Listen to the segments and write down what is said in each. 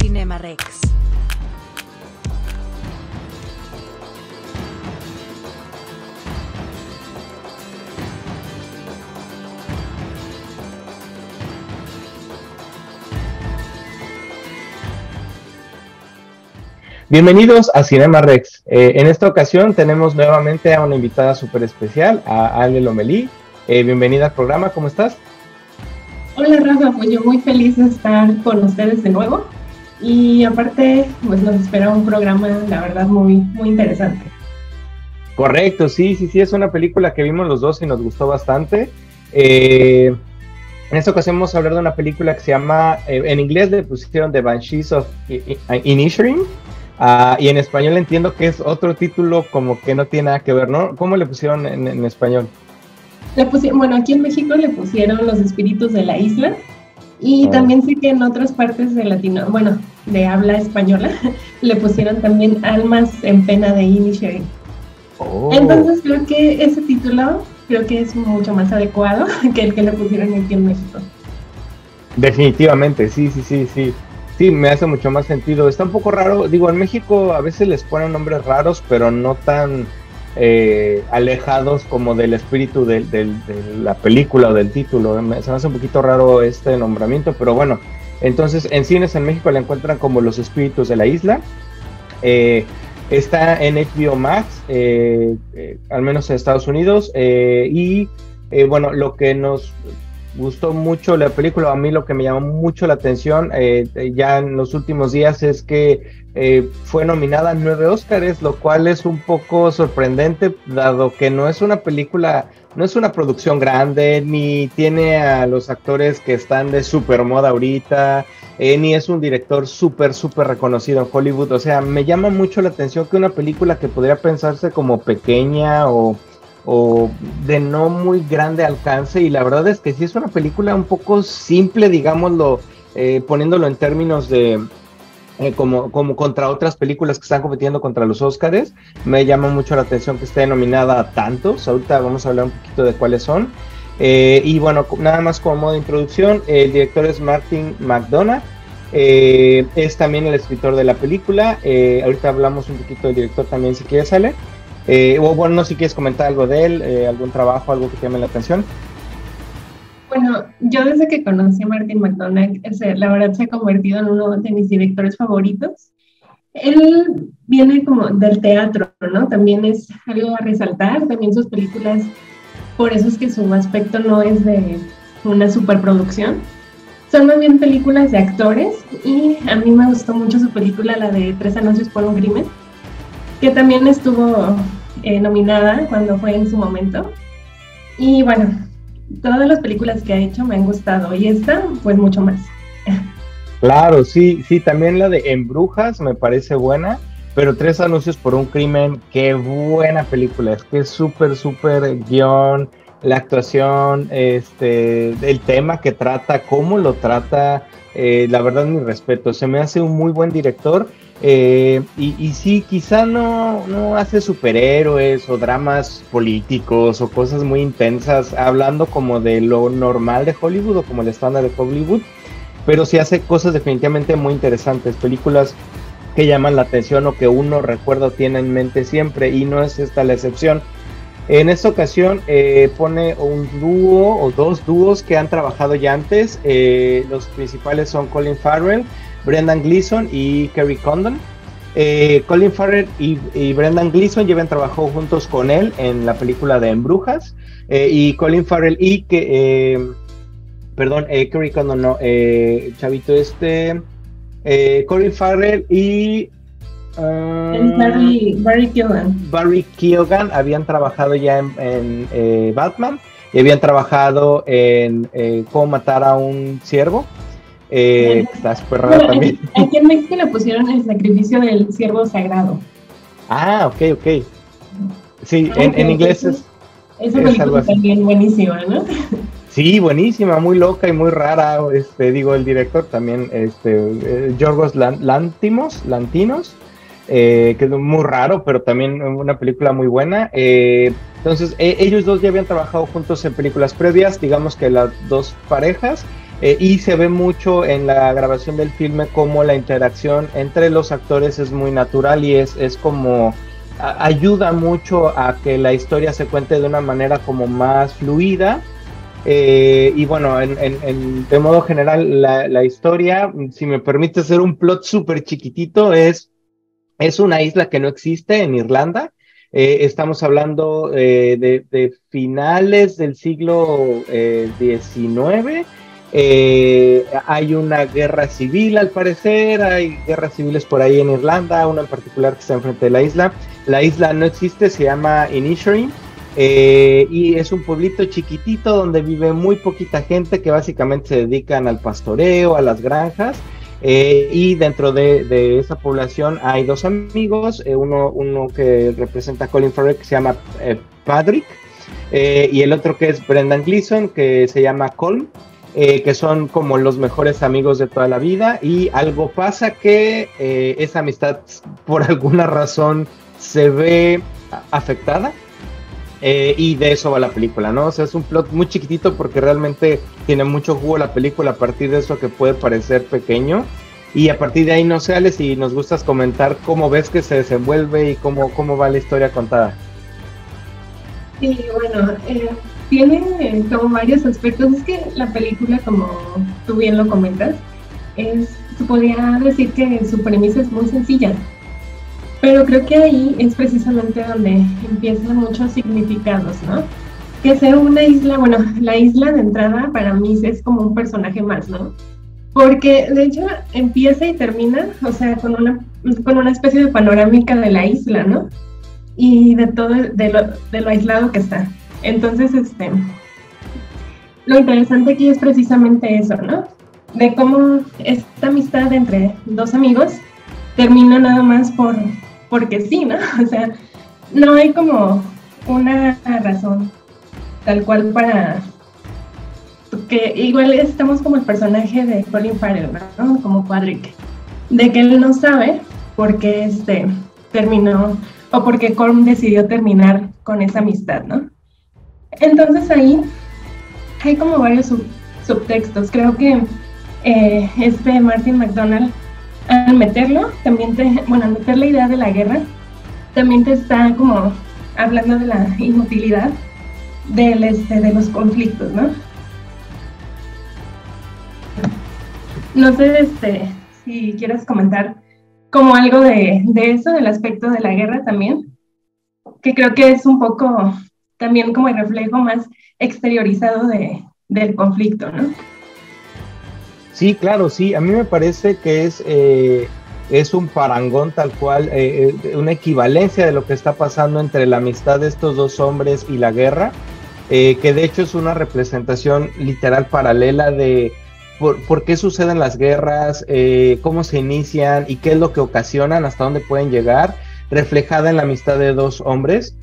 Cinema Rex. Bienvenidos a Cinema Rex. Eh, en esta ocasión tenemos nuevamente a una invitada súper especial, a Ale Lomelí. Eh, bienvenida al programa, ¿cómo estás? Hola Rafa, pues yo muy feliz de estar con ustedes de nuevo y aparte pues nos espera un programa la verdad muy, muy interesante. Correcto, sí, sí, sí, es una película que vimos los dos y nos gustó bastante. Eh, en esta ocasión vamos a hablar de una película que se llama, en inglés le pusieron The Banshees of Inisherin, Ah, y en español entiendo que es otro título como que no tiene nada que ver, ¿no? ¿Cómo le pusieron en, español? Le pusieron, bueno, aquí en México le pusieron Los Espíritus de la Isla. Y también sé que en otras partes de Latino, bueno, de habla española, le pusieron también Almas en Pena de Inisherin. Oh. Entonces creo que ese título creo que es mucho más adecuado que el que le pusieron aquí en México. Definitivamente, sí, sí, sí, sí. Sí, me hace mucho más sentido. Está un poco raro. Digo, en México a veces les ponen nombres raros, pero no tan eh, alejados como del espíritu de, la película o del título. Se me hace un poquito raro este nombramiento, pero bueno. Entonces, en cines en México la encuentran como Los Espíritus de la Isla. Eh, está en HBO Max, eh, al menos en Estados Unidos. y bueno, lo que nos gustó mucho la película. A mí lo que me llamó mucho la atención eh, ya en los últimos días es que eh, fue nominada a nueve Óscares, lo cual es un poco sorprendente, dado que no es una película, no es una producción grande, ni tiene a los actores que están de super moda ahorita, eh, ni es un director súper, súper reconocido en Hollywood. O sea, me llama mucho la atención que una película que podría pensarse como pequeña o o de no muy grande alcance y la verdad es que sí es una película un poco simple, digámoslo, eh, poniéndolo en términos de eh, como, como contra otras películas que están compitiendo contra los Oscars. Me llama mucho la atención que esté denominada a tantos. Ahorita vamos a hablar un poquito de cuáles son. Eh, y bueno, nada más como modo de introducción, el director es Martin McDonough. es también el escritor de la película. ahorita hablamos un poquito del director también si quiere sale. Eh, o bueno, si quieres comentar algo de él, eh, algún trabajo, algo que te llame la atención. Bueno, yo desde que conocí a Martin McDonagh, la verdad se ha convertido en uno de mis directores favoritos. Él viene como del teatro, ¿no? También es algo a resaltar, también sus películas, por eso es que su aspecto no es de una superproducción, son más bien películas de actores y a mí me gustó mucho su película, la de Tres anuncios por un crimen, que también estuvo eh, nominada cuando fue en su momento. Y bueno, todas las películas que ha hecho me han gustado y esta, pues mucho más. Claro, sí, sí, también la de En Brujas me parece buena, pero Tres Anuncios por un Crimen, qué buena película, es que es súper, súper guion, la actuación, este, el tema que trata, cómo lo trata, eh, la verdad mi respeto, se me hace un muy buen director eh, y, sí, quizá no, no hace superhéroes o dramas políticos o cosas muy intensas, hablando como de lo normal de Hollywood o como el estándar de Hollywood, pero sí hace cosas definitivamente muy interesantes, películas que llaman la atención o que uno recuerda o tiene en mente siempre, y no es esta la excepción. En esta ocasión eh, pone un dúo o dos dúos que han trabajado ya antes. Eh, los principales son Colin Farrell, Brendan Gleeson y Kerry Condon. Eh, Colin Farrell y, Brendan Gleeson llevan trabajado juntos con él en la película de Embrujas. Eh, y Colin Farrell y que. Eh, perdón, Kerry Condon no. chavito, este. Colin Farrell y. Barry, Barry Barry Keoghan habían trabajado ya en, Batman y habían trabajado en Cómo matar a un ciervo. Eh, está súper también. Aquí en México le pusieron el sacrificio del siervo sagrado. Ah, ok, ok. Sí, en, inglés es. Esa película también buenísima, ¿no? Sí, buenísima, muy loca y muy rara. Este, digo, el director también, este, eh, Yorgos Lantimos, Lantinos, eh, que es muy raro, pero también una película muy buena. Eh, entonces, ellos dos ya habían trabajado juntos en películas previas, digamos que las dos parejas Eh, y se ve mucho en la grabación del filme como la interacción entre los actores es muy natural y es, es como ayuda mucho a que la historia se cuente de una manera como más fluida. Eh, y bueno, en, de modo general, la, historia, si me permite hacer un plot súper chiquitito, es, es una isla que no existe en Irlanda. Eh, estamos hablando de, de, finales del siglo XIX eh, hay una guerra civil al parecer, hay guerras civiles por ahí en Irlanda, una en particular que está enfrente de la isla. La isla no existe, se llama Inisherin eh, y es un pueblito chiquitito donde vive muy poquita gente que básicamente se dedican al pastoreo, a las granjas. Eh, y dentro de, esa población hay dos amigos, uno, uno que representa a Colin Farrell que se llama Patrick y el otro que es Brendan Gleeson que se llama Colm. Eh, que son como los mejores amigos de toda la vida y algo pasa que eh, esa amistad por alguna razón se ve afectada eh, y de eso va la película, ¿no? O sea, es un plot muy chiquitito porque realmente tiene mucho jugo la película a partir de eso que puede parecer pequeño y a partir de ahí no sales si nos gustas comentar cómo ves que se desenvuelve y cómo, cómo va la historia contada. Sí, bueno, tiene como varios aspectos. Es que la película, como tú bien lo comentas, es, se podría decir que su premisa es muy sencilla. Pero creo que ahí es precisamente donde empiezan muchos significados, ¿no? Que sea una isla, bueno, la isla de entrada para mí es como un personaje más, ¿no? Porque de hecho empieza y termina, o sea, con una, con una especie de panorámica de la isla, ¿no? Y de todo, de lo, de lo aislado que está. Entonces, este, lo interesante aquí es precisamente eso, ¿no? De cómo esta amistad entre dos amigos termina nada más por porque sí, ¿no? O sea, no hay como una razón tal cual para que igual estamos como el personaje de Colin Farrell, ¿no? Como Patrick, de que él no sabe por qué este terminó o porque Colm decidió terminar con esa amistad, ¿no? Entonces ahí hay como varios subtextos. Creo que eh, este Martin McDonald, al meterlo, también te, bueno, al meter la idea de la guerra, también te está como hablando de la inutilidad este, de los conflictos, ¿no? No sé este, si quieres comentar como algo de, de eso, del aspecto de la guerra también, que creo que es un poco también como el reflejo más exteriorizado de, del conflicto, ¿no? Sí, claro, sí. A mí me parece que es, eh, es un parangón tal cual, eh, eh, una equivalencia de lo que está pasando entre la amistad de estos dos hombres y la guerra, que de hecho es una representación literal paralela de por, por qué suceden las guerras, cómo se inician y qué es lo que ocasionan, hasta dónde pueden llegar, reflejada en la amistad de dos hombres.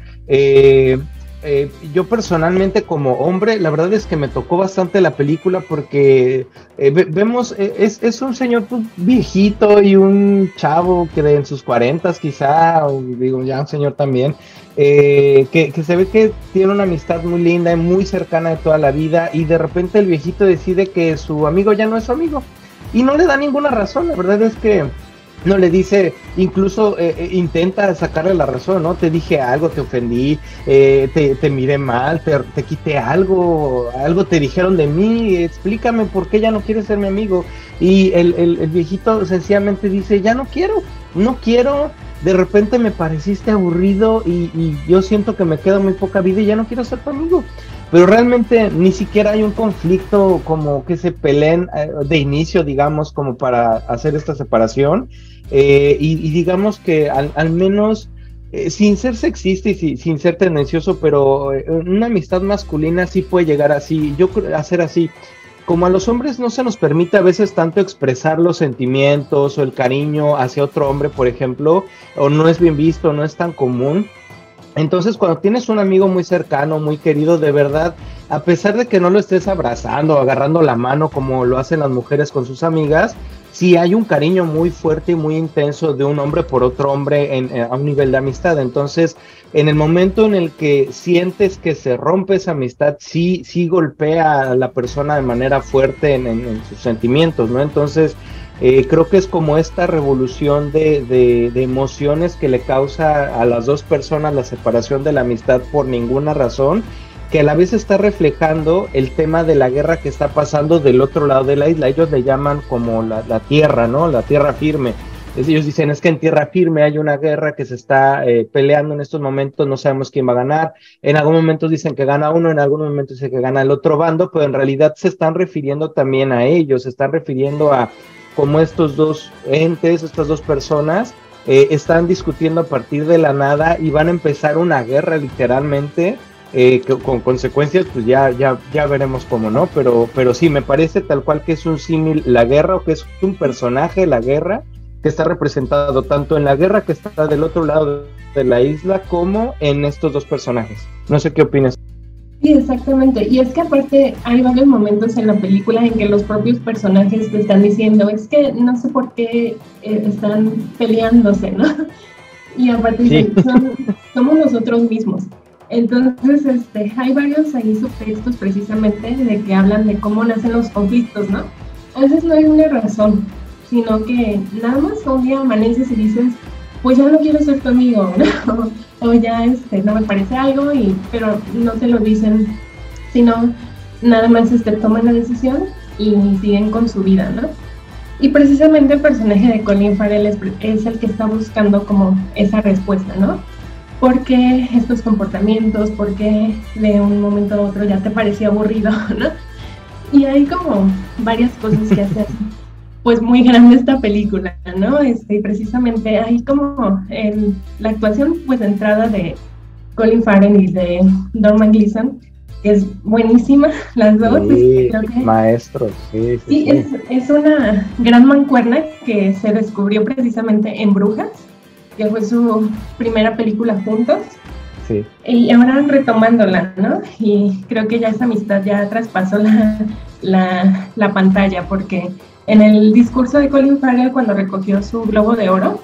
Yo personalmente como hombre, la verdad es que me tocó bastante la película porque eh, vemos, eh, es, un señor pues, viejito y un chavo que de en sus cuarentas quizá, o digo ya un señor también, que, que, se ve que tiene una amistad muy linda y muy cercana de toda la vida y de repente el viejito decide que su amigo ya no es su amigo. Y no le da ninguna razón, la verdad es que no le dice, incluso eh, eh, intenta sacarle la razón, ¿no? Te dije algo, te ofendí, eh, te, te, miré mal, te, te, quité algo, algo te dijeron de mí, explícame por qué ya no quieres ser mi amigo. Y el, el, el viejito sencillamente dice, ya no quiero, no quiero, de repente me pareciste aburrido y, yo siento que me queda muy poca vida y ya no quiero ser tu amigo pero realmente ni siquiera hay un conflicto como que se peleen eh, de inicio, digamos, como para hacer esta separación. Eh, y, digamos que al, menos, eh, sin ser sexista y sin ser tendencioso, pero una amistad masculina sí puede llegar así, yo creo, a ser así. Como a los hombres no se nos permite a veces tanto expresar los sentimientos o el cariño hacia otro hombre, por ejemplo, o no es bien visto, no es tan común, entonces, cuando tienes un amigo muy cercano, muy querido, de verdad, a pesar de que no lo estés abrazando, agarrando la mano como lo hacen las mujeres con sus amigas, sí hay un cariño muy fuerte y muy intenso de un hombre por otro hombre en, a un nivel de amistad. Entonces, en el momento en el que sientes que se rompe esa amistad, sí, sí golpea a la persona de manera fuerte en, sus sentimientos, ¿no? Entonces, eh, creo que es como esta revolución de, de, emociones que le causa a las dos personas la separación de la amistad por ninguna razón que a la vez está reflejando el tema de la guerra que está pasando del otro lado de la isla. Ellos le llaman como la, tierra, ¿no? La tierra firme. Ellos dicen, es que en tierra firme hay una guerra que se está eh, peleando en estos momentos, no sabemos quién va a ganar. En algún momento dicen que gana uno, en algún momento dicen que gana el otro bando, pero en realidad se están refiriendo también a ellos, se están refiriendo a cómo estos dos entes, estas dos personas, eh, están discutiendo a partir de la nada y van a empezar una guerra literalmente eh, con consecuencias, pues ya, ya, ya veremos cómo, ¿no? Pero, pero sí, me parece tal cual que es un símil la guerra o que es un personaje, la guerra, que está representado tanto en la guerra que está del otro lado de la isla como en estos dos personajes. No sé qué opinas. Sí, exactamente. Y es que aparte hay varios momentos en la película en que los propios personajes te están diciendo, es que no sé por qué eh, están peleándose, ¿no? Y aparte dicen, somos nosotros mismos. Entonces, este, hay varios ahí subtextos precisamente de que hablan de cómo nacen los conflictos, ¿no? Veces no hay una razón, sino que nada más un día amaneces y dices, pues ya no quiero ser tu amigo, o ya este, no me parece algo, y, pero no te lo dicen, sino nada más este, toman la decisión y siguen con su vida, ¿no? Y precisamente el personaje de Colin Farrell es, es el que está buscando como esa respuesta, ¿no? Por qué estos comportamientos, por qué de un momento a otro ya te parecía aburrido, ¿no? Y hay como varias cosas que hacen pues muy grande esta película, ¿no? Este, y precisamente hay como en la actuación pues de entrada de Colin Farrell y de Norman Gleason, que es buenísima, las dos. Sí, maestros, sí. Sí, sí, Es, es una gran mancuerna que se descubrió precisamente en Brujas que fue su primera película juntos. Sí. Y ahora retomándola, ¿no? Y creo que ya esa amistad ya traspasó la, la, la pantalla, porque en el discurso de Colin Farrell cuando recogió su Globo de Oro,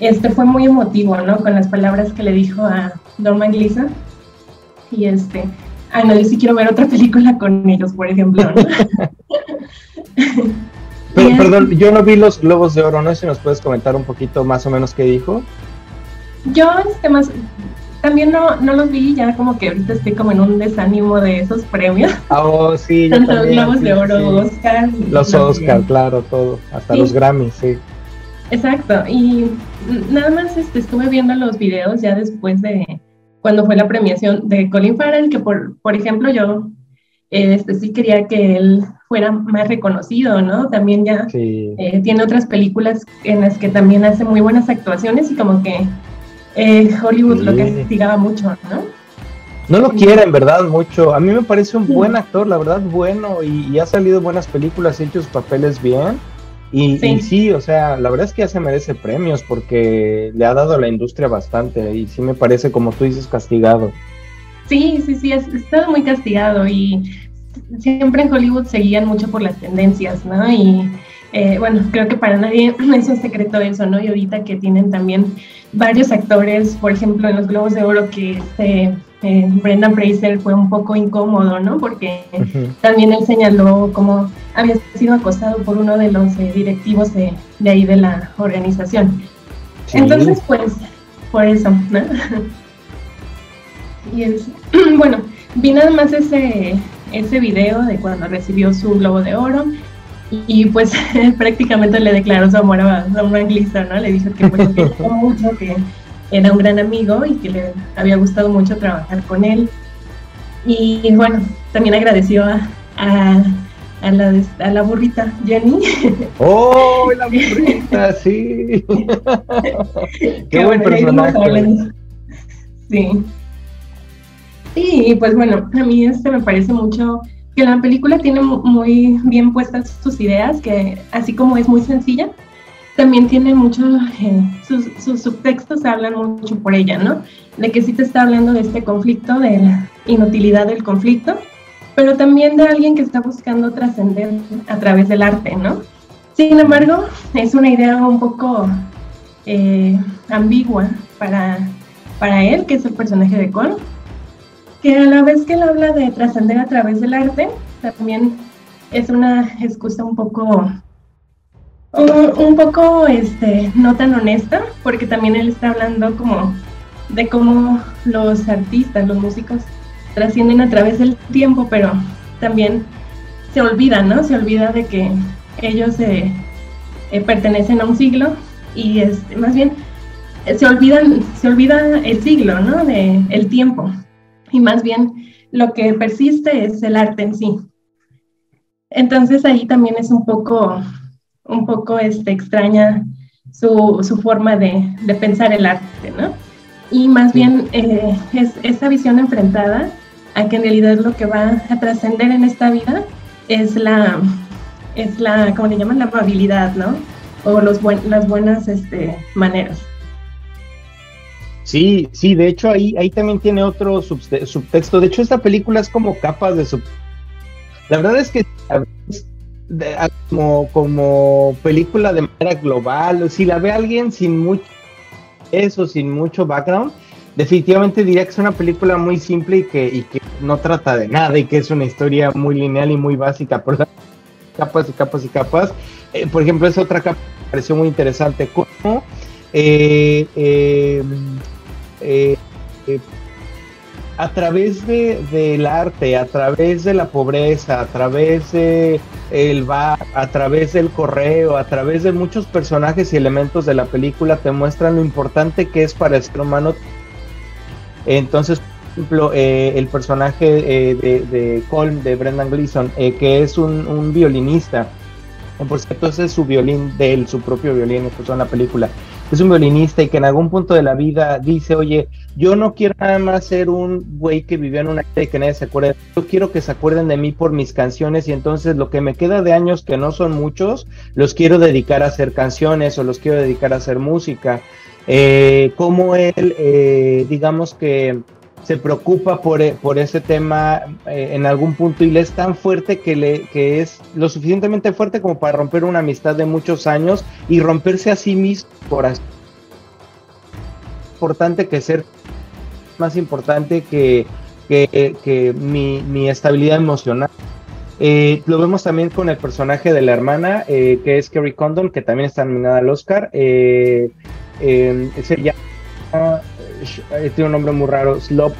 este fue muy emotivo, ¿no? Con las palabras que le dijo a Norman Gleason. Y este, ah, no, yo sí quiero ver otra película con ellos, por ejemplo, ¿no? perdón, yo no vi los globos de oro, ¿no? Si nos puedes comentar un poquito más o menos qué dijo. Yo, este, más, también no, no los vi, ya como que ahorita estoy como en un desánimo de esos premios. Ah, oh, sí, Tanto los globos de oro, Oscar. Los Oscar, claro, todo, hasta los Grammys, sí. Exacto, y nada más este, estuve viendo los videos ya después de cuando fue la premiación de Colin Farrell, que por, por ejemplo yo este, sí quería que él fuera más reconocido, ¿no? También ya eh, tiene otras películas en las que también hace muy buenas actuaciones y como que eh, Hollywood lo castigaba mucho, ¿no? No lo quiere, en verdad, mucho. A mí me parece un buen actor, la verdad, bueno, y, ha salido buenas películas, ha hecho sus papeles bien. Y sí. y sí. o sea, la verdad es que ya se merece premios porque le ha dado a la industria bastante y sí me parece, como tú dices, castigado. Sí, sí, sí, ha estado muy castigado y siempre en Hollywood seguían mucho por las tendencias, ¿no? Y eh, bueno, creo que para nadie es un secreto eso, ¿no? Y ahorita que tienen también varios actores, por ejemplo, en los Globos de Oro, que este, eh, Brendan Fraser fue un poco incómodo, ¿no? Porque también él señaló cómo había sido acosado por uno de los eh, directivos de, de, ahí de la organización. Entonces, pues, por eso, ¿no? y es, bueno, vi nada más ese ese video de cuando recibió su Globo de Oro y pues prácticamente le declaró su amor a Norman Gleason, ¿no? Le dijo que pues mucho, que era un gran amigo y que le había gustado mucho trabajar con él. Y bueno, también agradeció a, a, la, a la burrita Jenny. ¡Oh, la burrita! sí. Qué, buen personaje. Sí. Sí, pues bueno, a mí este me parece mucho que la película tiene muy bien puestas sus ideas, que así como es muy sencilla, también tiene mucho, eh, sus, sus, subtextos hablan mucho por ella, ¿no? De que sí te está hablando de este conflicto, de la inutilidad del conflicto, pero también de alguien que está buscando trascender a través del arte, ¿no? Sin embargo, es una idea un poco eh, ambigua para, para él, que es el personaje de Cole, que a la vez que él habla de trascender a través del arte, también es una excusa un poco un, poco este no tan honesta porque también él está hablando como de cómo los artistas, los músicos trascienden a través del tiempo, pero también se olvidan, ¿no? Se olvida de que ellos eh, pertenecen a un siglo y es, más bien se olvidan, se olvida el siglo, ¿no? De el tiempo y más bien lo que persiste es el arte en sí. Entonces ahí también es un poco, un poco este, extraña su, su forma de, de, pensar el arte, ¿no? Y más bien eh, es esa visión enfrentada a que en realidad lo que va a trascender en esta vida es la, es la, ¿cómo le llaman? La amabilidad, ¿no? O los las buenas este, maneras. Sí, sí, de hecho ahí, ahí también tiene otro subtexto. De hecho, esta película es como capas de sub. La verdad es que como, como película de manera global, si la ve alguien sin mucho eso, sin mucho background, definitivamente diría que es una película muy simple y que, y que no trata de nada y que es una historia muy lineal y muy básica, por capas y capas y capas. Eh, por ejemplo, esa otra capa me pareció muy interesante, como eh, eh, eh, eh, a través de, del arte, a través de la pobreza, a través de el bar, a través del correo, a través de muchos personajes y elementos de la película te muestran lo importante que es para el ser humano. Entonces, por ejemplo, eh, el personaje de, Colm, de Brendan Gleeson, que es un, violinista, por cierto, ese es su violín de él, su propio violín, que en la película es un violinista y que en algún punto de la vida dice, oye, yo no quiero nada más ser un güey que vivió en una vida y que nadie se acuerde, yo quiero que se acuerden de mí por mis canciones y entonces lo que me queda de años, que no son muchos, los quiero dedicar a hacer canciones o los quiero dedicar a hacer música. Eh, como él, eh, digamos que se preocupa por, eh, por ese tema eh, en algún punto y le es tan fuerte que, le, que es lo suficientemente fuerte como para romper una amistad de muchos años y romperse a sí mismo por. Importante que ser más importante que, que, mi, mi, estabilidad emocional. Eh, lo vemos también con el personaje de la hermana, que es Kerry Condon, que también está nominada al Oscar. Eh, se llama eh, tiene un nombre muy raro, Slop.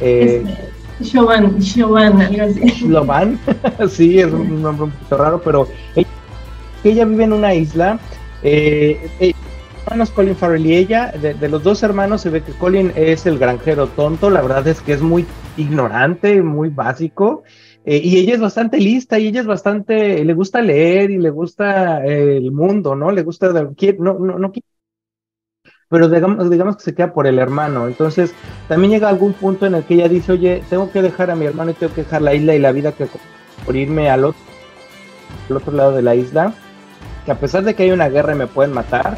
Eh, algo así. Slovan, sí, es un nombre un poquito raro, pero ella, vive en una isla. Eh, eh, hermanos Colin Farrell y ella, de, los dos hermanos se ve que Colin es el granjero tonto, la verdad es que es muy ignorante, muy básico, eh, y ella es bastante lista y ella es bastante, le gusta leer y le gusta el mundo, ¿no? Le gusta, no, no, no pero digamos, digamos que se queda por el hermano. Entonces, también llega algún punto en el que ella dice, oye, tengo que dejar a mi hermano y tengo que dejar la isla y la vida que por irme al otro, al otro lado de la isla, que a pesar de que hay una guerra y me pueden matar,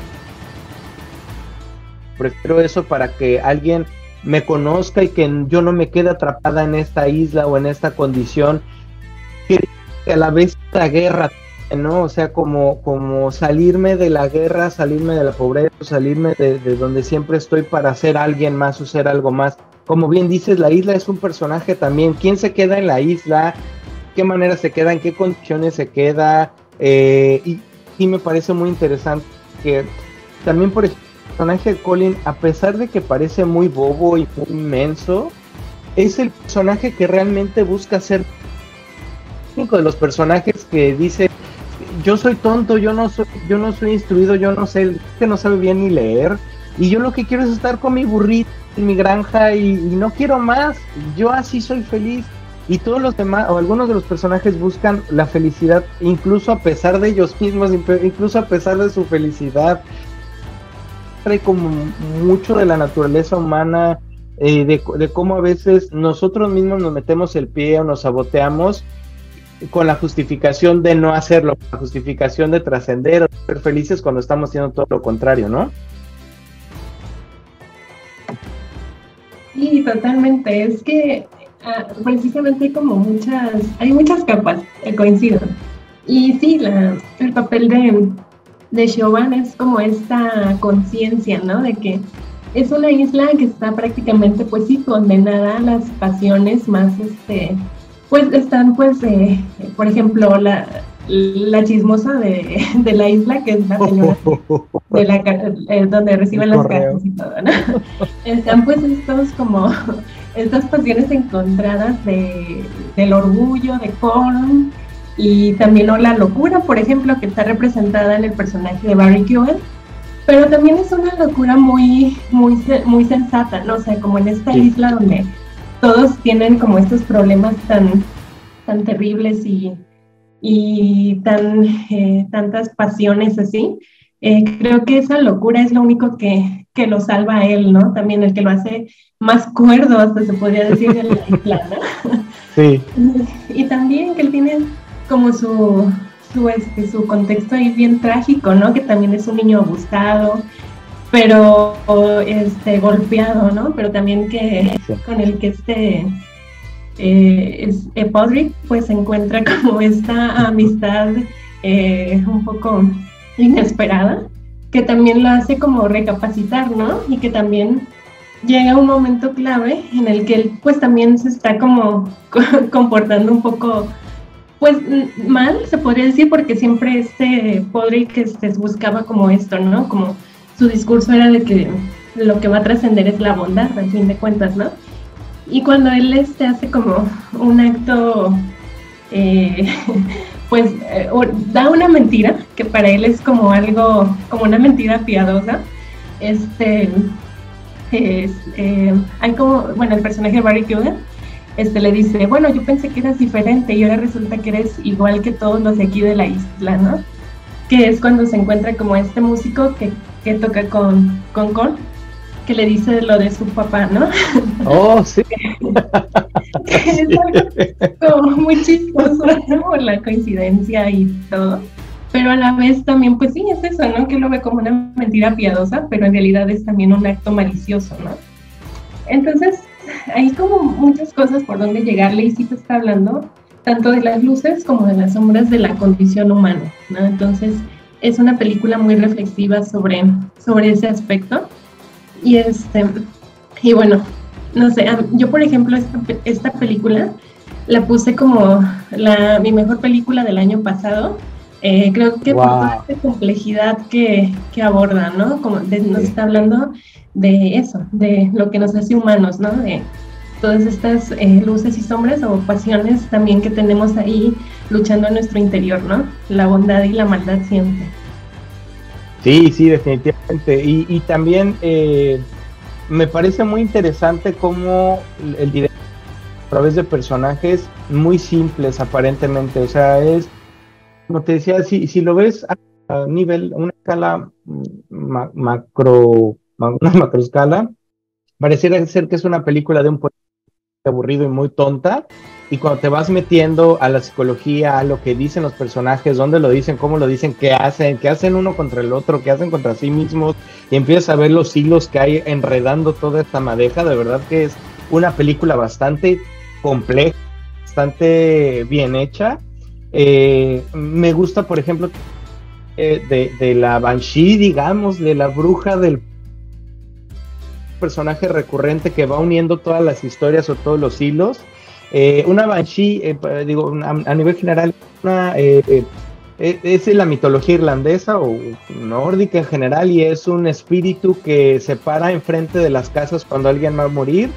prefiero eso para que alguien me conozca y que yo no me quede atrapada en esta isla o en esta condición, que a la vez la guerra ¿no? O sea, como, como salirme de la guerra, salirme de la pobreza, salirme de, donde siempre estoy para ser alguien más o ser algo más. Como bien dices, la isla es un personaje también. ¿Quién se queda en la isla? ¿Qué manera se queda? ¿En qué condiciones se queda? Eh, y, me parece muy interesante que también por el personaje de Colin, a pesar de que parece muy bobo y muy inmenso, es el personaje que realmente busca ser de los personajes que dice yo soy tonto, yo no soy, yo no soy instruido, yo no sé, que no sabe bien ni leer. Y yo lo que quiero es estar con mi burrito en mi granja y, no quiero más. Yo así soy feliz. Y todos los demás, o algunos de los personajes buscan la felicidad, incluso a pesar de ellos mismos, incluso a pesar de su felicidad. Trae como mucho de la naturaleza humana, eh, de, de cómo a veces nosotros mismos nos metemos el pie o nos saboteamos con la justificación de no hacerlo, con la justificación de trascender o ser felices cuando estamos haciendo todo lo contrario, ¿no? Sí, totalmente. Es que ah, precisamente hay como muchas, hay muchas capas, coincido. Y sí, el papel de, de Chauvin es como esta conciencia, ¿no? De que es una isla que está prácticamente, pues sí, condenada a las pasiones más, este, pues están, pues, eh, por ejemplo, la, la chismosa de, de, la isla, que es la señora de la, eh, donde reciben las cartas y todo, ¿no? Están, pues, estos como, estas pasiones encontradas de, del orgullo, de Korn, y también o la locura, por ejemplo, que está representada en el personaje de Barry Keoghan pero también es una locura muy, muy, muy sensata, ¿no? O sea, como en esta isla donde todos tienen como estos problemas tan, tan terribles y, y tan, eh, tantas pasiones así, eh, creo que esa locura es lo único que, que, lo salva a él, ¿no? También el que lo hace más cuerdo, hasta se podría decir, de la isla, ¿no? Sí. Y, y también que él tiene como su, su, este, su contexto ahí bien trágico, ¿no? Que también es un niño abusado, pero este, golpeado, ¿no? Pero también que con el que este eh, es, eh, Podrick pues se encuentra como esta amistad eh, un poco inesperada, que también lo hace como recapacitar, ¿no? Y que también llega un momento clave en el que él pues también se está como comportando un poco pues mal, se podría decir, porque siempre este Podrick este, buscaba como esto, ¿no? Como su discurso era de que lo que va a trascender es la bondad, al fin de cuentas, ¿no? Y cuando él este, hace como un acto, eh, pues eh, da una mentira, que para él es como algo, como una mentira piadosa, este, es, eh, hay como, bueno, el personaje de Barry Keoghan, este, le dice, bueno, yo pensé que eras diferente y ahora resulta que eres igual que todos los de aquí de la isla, ¿no? Que es cuando se encuentra como este músico que, que toca con, con Con, que le dice lo de su papá, ¿no? Oh, sí. es como muy chistoso, ¿no? Por la coincidencia y todo. Pero a la vez también, pues sí, es eso, ¿no? Que lo ve como una mentira piadosa, pero en realidad es también un acto malicioso, ¿no? Entonces, hay como muchas cosas por donde llegarle y sí te está hablando tanto de las luces como de las sombras de la condición humana, ¿no? Entonces es una película muy reflexiva sobre, sobre ese aspecto y este y bueno, no sé, yo por ejemplo esta, esta película la puse como la, mi mejor película del año pasado. Eh, creo que por toda esta complejidad que, que aborda, ¿no? Como nos está hablando de eso, de lo que nos hace humanos, ¿no? De todas estas eh, luces y sombras o pasiones también que tenemos ahí luchando en nuestro interior, ¿no? La bondad y la maldad siempre. Sí, sí, definitivamente. Y, también eh, me parece muy interesante cómo el director a través de personajes muy simples aparentemente, o sea, es, como te decía, si, si lo ves a, nivel, una escala mm, macro una macroescala, pareciera ser que es una película de un aburrido y muy tonta. Y cuando te vas metiendo a la psicología, a lo que dicen los personajes, dónde lo dicen, cómo lo dicen, qué hacen, qué hacen uno contra el otro, qué hacen contra sí mismos, y empiezas a ver los hilos que hay enredando toda esta madeja, de verdad que es una película bastante compleja, bastante bien hecha. Eh, me gusta, por ejemplo, eh, de, de, la Banshee, digamos, de la bruja del personaje recurrente que va uniendo todas las historias o todos los hilos. Eh, una Banshee, eh, digo, a, nivel general, una, eh, es la mitología irlandesa o nórdica en general y es un espíritu que se para enfrente de las casas cuando alguien va a morir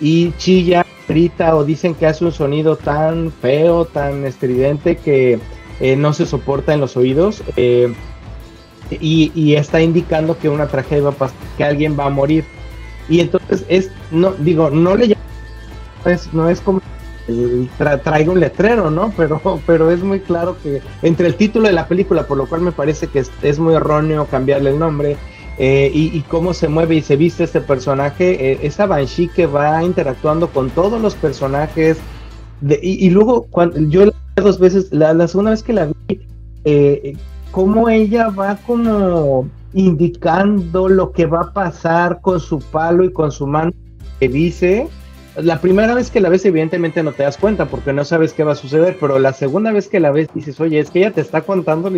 y chilla, grita o dicen que hace un sonido tan feo, tan estridente que no se soporta en los oídos. Y, y, está indicando que una tragedia va a pasar, que alguien va a morir. Y entonces es, no, digo, no le pues no es como traigo un letrero, ¿no? Pero, pero es muy claro que entre el título de la película, por lo cual me parece que es, muy erróneo cambiarle el nombre, eh, y, cómo se mueve y se viste este personaje, eh, esa Banshee que va interactuando con todos los personajes, de, y, luego cuando yo dos veces, la, la, segunda vez que la vi, eh, cómo ella va como indicando lo que va a pasar con su palo y con su mano que dice la primera vez que la ves evidentemente no te das cuenta porque no sabes qué va a suceder, pero la segunda vez que la ves dices, oye, es que ella te está contando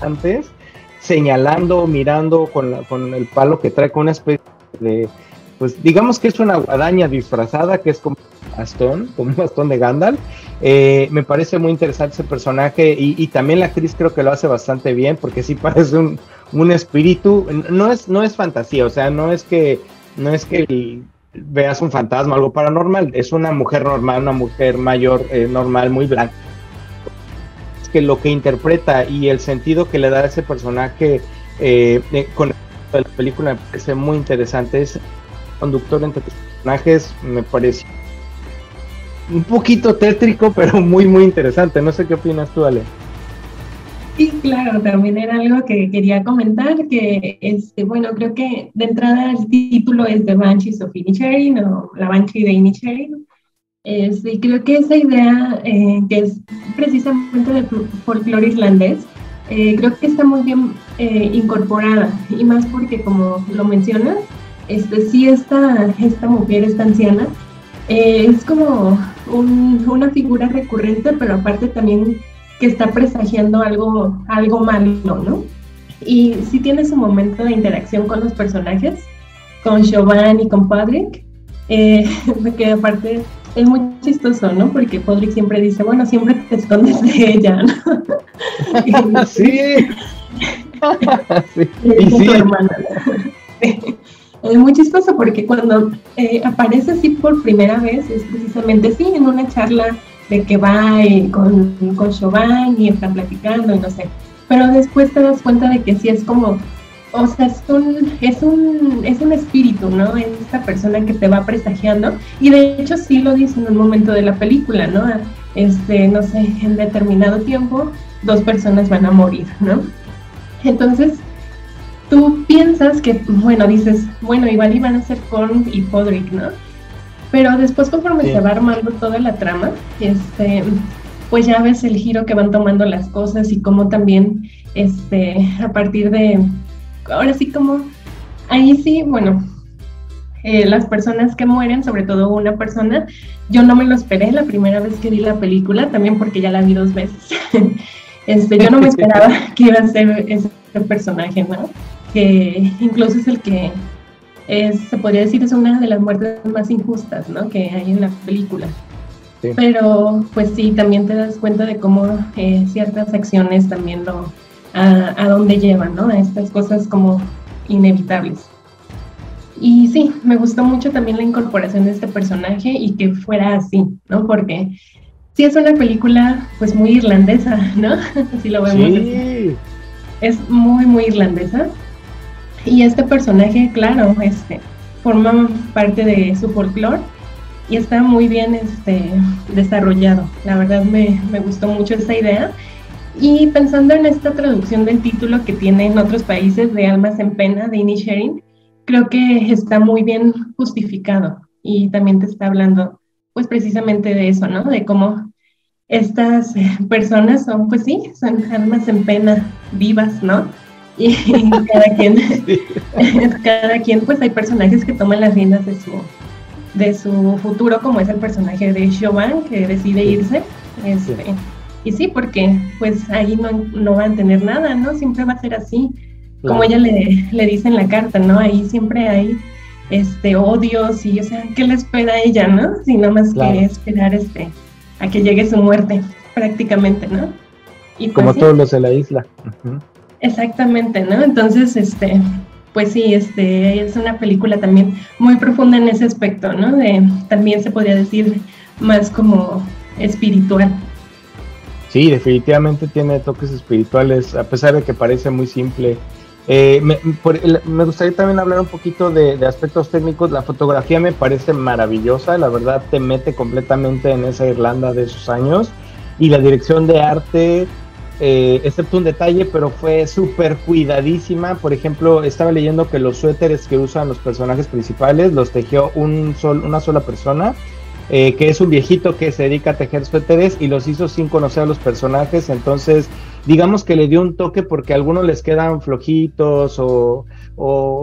antes, señalando, mirando con, la, con el palo que trae con una especie de, pues digamos que es una guadaña disfrazada, que es como un bastón, como un bastón de Gandalf. Eh, me parece muy interesante ese personaje y, también la actriz creo que lo hace bastante bien porque sí parece un, un espíritu, no es, no es fantasía, o sea, no es que, no es que veas un fantasma, algo paranormal, es una mujer normal, una mujer mayor, eh, normal, muy blanca. Es que lo que interpreta y el sentido que le da a ese personaje eh, con la película me parece muy interesante. Es conductor entre personajes, me parece un poquito tétrico, pero muy, muy interesante. No sé qué opinas tú, Ale. Sí, claro, también era algo que quería comentar, que este, bueno, creo que de entrada el título es The Banshees of Inisherin o La Banshee de Inisherin. Este, y creo que esa idea, eh, que es precisamente del folclore irlandés, eh, creo que está muy bien eh, incorporada, y más porque como lo mencionas, este, sí esta, esta mujer, esta anciana, es como una figura recurrente, pero aparte también que está presagiando algo, algo malo, ¿no? Y sí tiene su momento de interacción con los personajes, con Chauvin y con Patrick, eh, que aparte es muy chistoso, ¿no? Porque Patrick siempre dice, bueno, siempre te escondes de ella, ¿no? sí. sí. Y sí. hermana. Es muy chistoso porque cuando eh, aparece así por primera vez es precisamente sí, en una charla de que va con, con Chauvin y está platicando y no sé. Pero después te das cuenta de que sí es como, o sea, es un, es un, es un espíritu, ¿no? Es esta persona que te va presagiando. Y de hecho sí lo dice en un momento de la película, ¿no? Este, no sé, en determinado tiempo dos personas van a morir, ¿no? Entonces, tú piensas que, bueno, dices, bueno, igual iban a ser Korn y Podrick, ¿no? Pero después conforme se va armando toda la trama, este, pues ya ves el giro que van tomando las cosas y cómo también, este, a partir de, ahora sí como, ahí sí, bueno, eh, las personas que mueren, sobre todo una persona, yo no me lo esperé la primera vez que vi la película, también porque ya la vi dos veces. este, yo no me esperaba que iba a ser ese personaje, ¿no? Que incluso es el que se podría decir es una de las muertes más injustas ¿no? que hay en la película. Pero pues sí, también te das cuenta de cómo eh, ciertas acciones también lo, a, a, dónde llevan, ¿no? A estas cosas como inevitables. Y sí, me gustó mucho también la incorporación de este personaje y que fuera así, ¿no? Porque sí es una película pues muy irlandesa, ¿no? Así lo vemos. Sí. Es muy, muy irlandesa y este personaje, claro, este, forma parte de su folclore y está muy bien este, desarrollado. La verdad me, me gustó mucho esa idea. Y pensando en esta traducción del título que tiene en otros países de Almas en Pena, de Inisherin, creo que está muy bien justificado y también te está hablando pues precisamente de eso, ¿no? De cómo estas personas son, pues sí, son almas en pena vivas, ¿no? Y cada quien, cada quien, pues hay personajes que toman las riendas de su, de su futuro, como es el personaje de Chauvin, que decide irse. Este, y sí, porque pues ahí no, no van a tener nada, ¿no? Siempre va a ser así, como ella le, le dice en la carta, ¿no? Ahí siempre hay este odios y, o sea, ¿qué le espera a ella, no? Sino más que esperar este, a que llegue su muerte, prácticamente, ¿no? Y pues, como todos los de la isla. Exactamente, ¿no? Entonces, este, pues sí, este, es una película también muy profunda en ese aspecto, ¿no? También se podría decir más como espiritual. Sí, definitivamente tiene toques espirituales, a pesar de que parece muy simple. Eh, me, gustaría también hablar un poquito de, aspectos técnicos. La fotografía me parece maravillosa, la verdad te mete completamente en esa Irlanda de esos años. Y la dirección de arte, eh, excepto un detalle, pero fue súper cuidadísima. Por ejemplo, estaba leyendo que los suéteres que usan los personajes principales los tejió un sol, una sola persona, eh, que es un viejito que se dedica a tejer suéteres y los hizo sin conocer a los personajes. Entonces, digamos que le dio un toque porque a algunos les quedan flojitos o,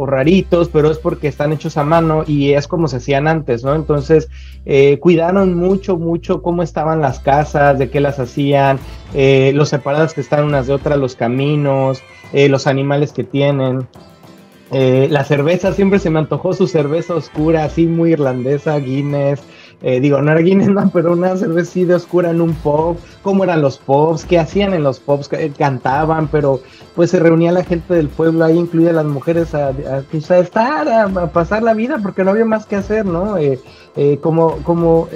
raritos, pero es porque están hechos a mano y es como se hacían antes, ¿no? Entonces, eh, cuidaron mucho, mucho cómo estaban las casas, de qué las hacían, eh, los separadas que están unas de otras, los caminos, eh, los animales que tienen. la cerveza, siempre se me antojó su cerveza oscura, así muy irlandesa, Guinness. Eh, digo, no era Guinness, no, pero una cervecita oscura en un pub, cómo eran los pubs, qué hacían en los pubs, eh, cantaban, pero pues se reunía la gente del pueblo ahí, incluida las mujeres, a, a, estar, a, pasar la vida, porque no había más que hacer, ¿no? Eh, como, como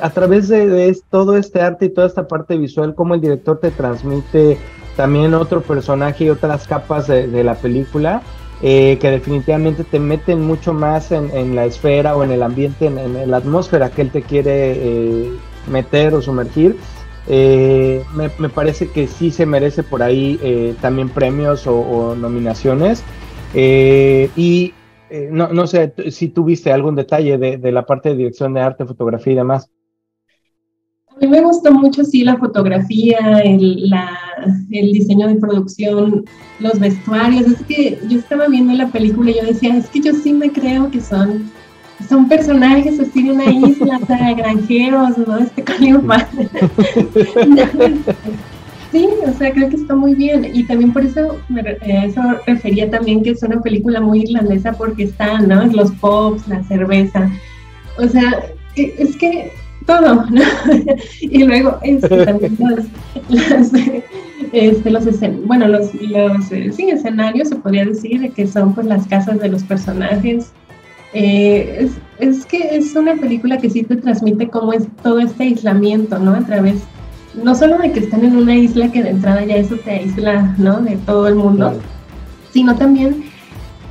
a través de, todo este arte y toda esta parte visual, cómo el director te transmite también otro personaje y otras capas de la película. Eh, que definitivamente te meten mucho más en, la esfera o en el ambiente, en, la atmósfera que él te quiere eh, meter o sumergir. Eh, me, parece que sí se merece por ahí también premios o, nominaciones. y no, no, sé si tuviste algún detalle de, de la parte de dirección de arte, fotografía y demás. A mí me gustó mucho, sí, la fotografía, el, el diseño de producción, los vestuarios. Es que yo estaba viendo la película y yo decía, es que yo sí me creo que son, son personajes así de una isla, o sea, granjeros, ¿no? Este Colin Sí, o sea, creo que está muy bien. Y también por eso me eso refería también que es una película muy irlandesa porque está, ¿no? Los pops, la cerveza. O sea, es que todo, ¿no? y luego este, también los, este, los bueno, los, los eh, sí, escenarios se podría decir que son pues las casas de los personajes. Eh, es, es, que es una película que sí te transmite cómo es todo este aislamiento, ¿no? A través, no solo de que están en una isla que de entrada ya eso te aísla, ¿no? De todo el mundo, sino también,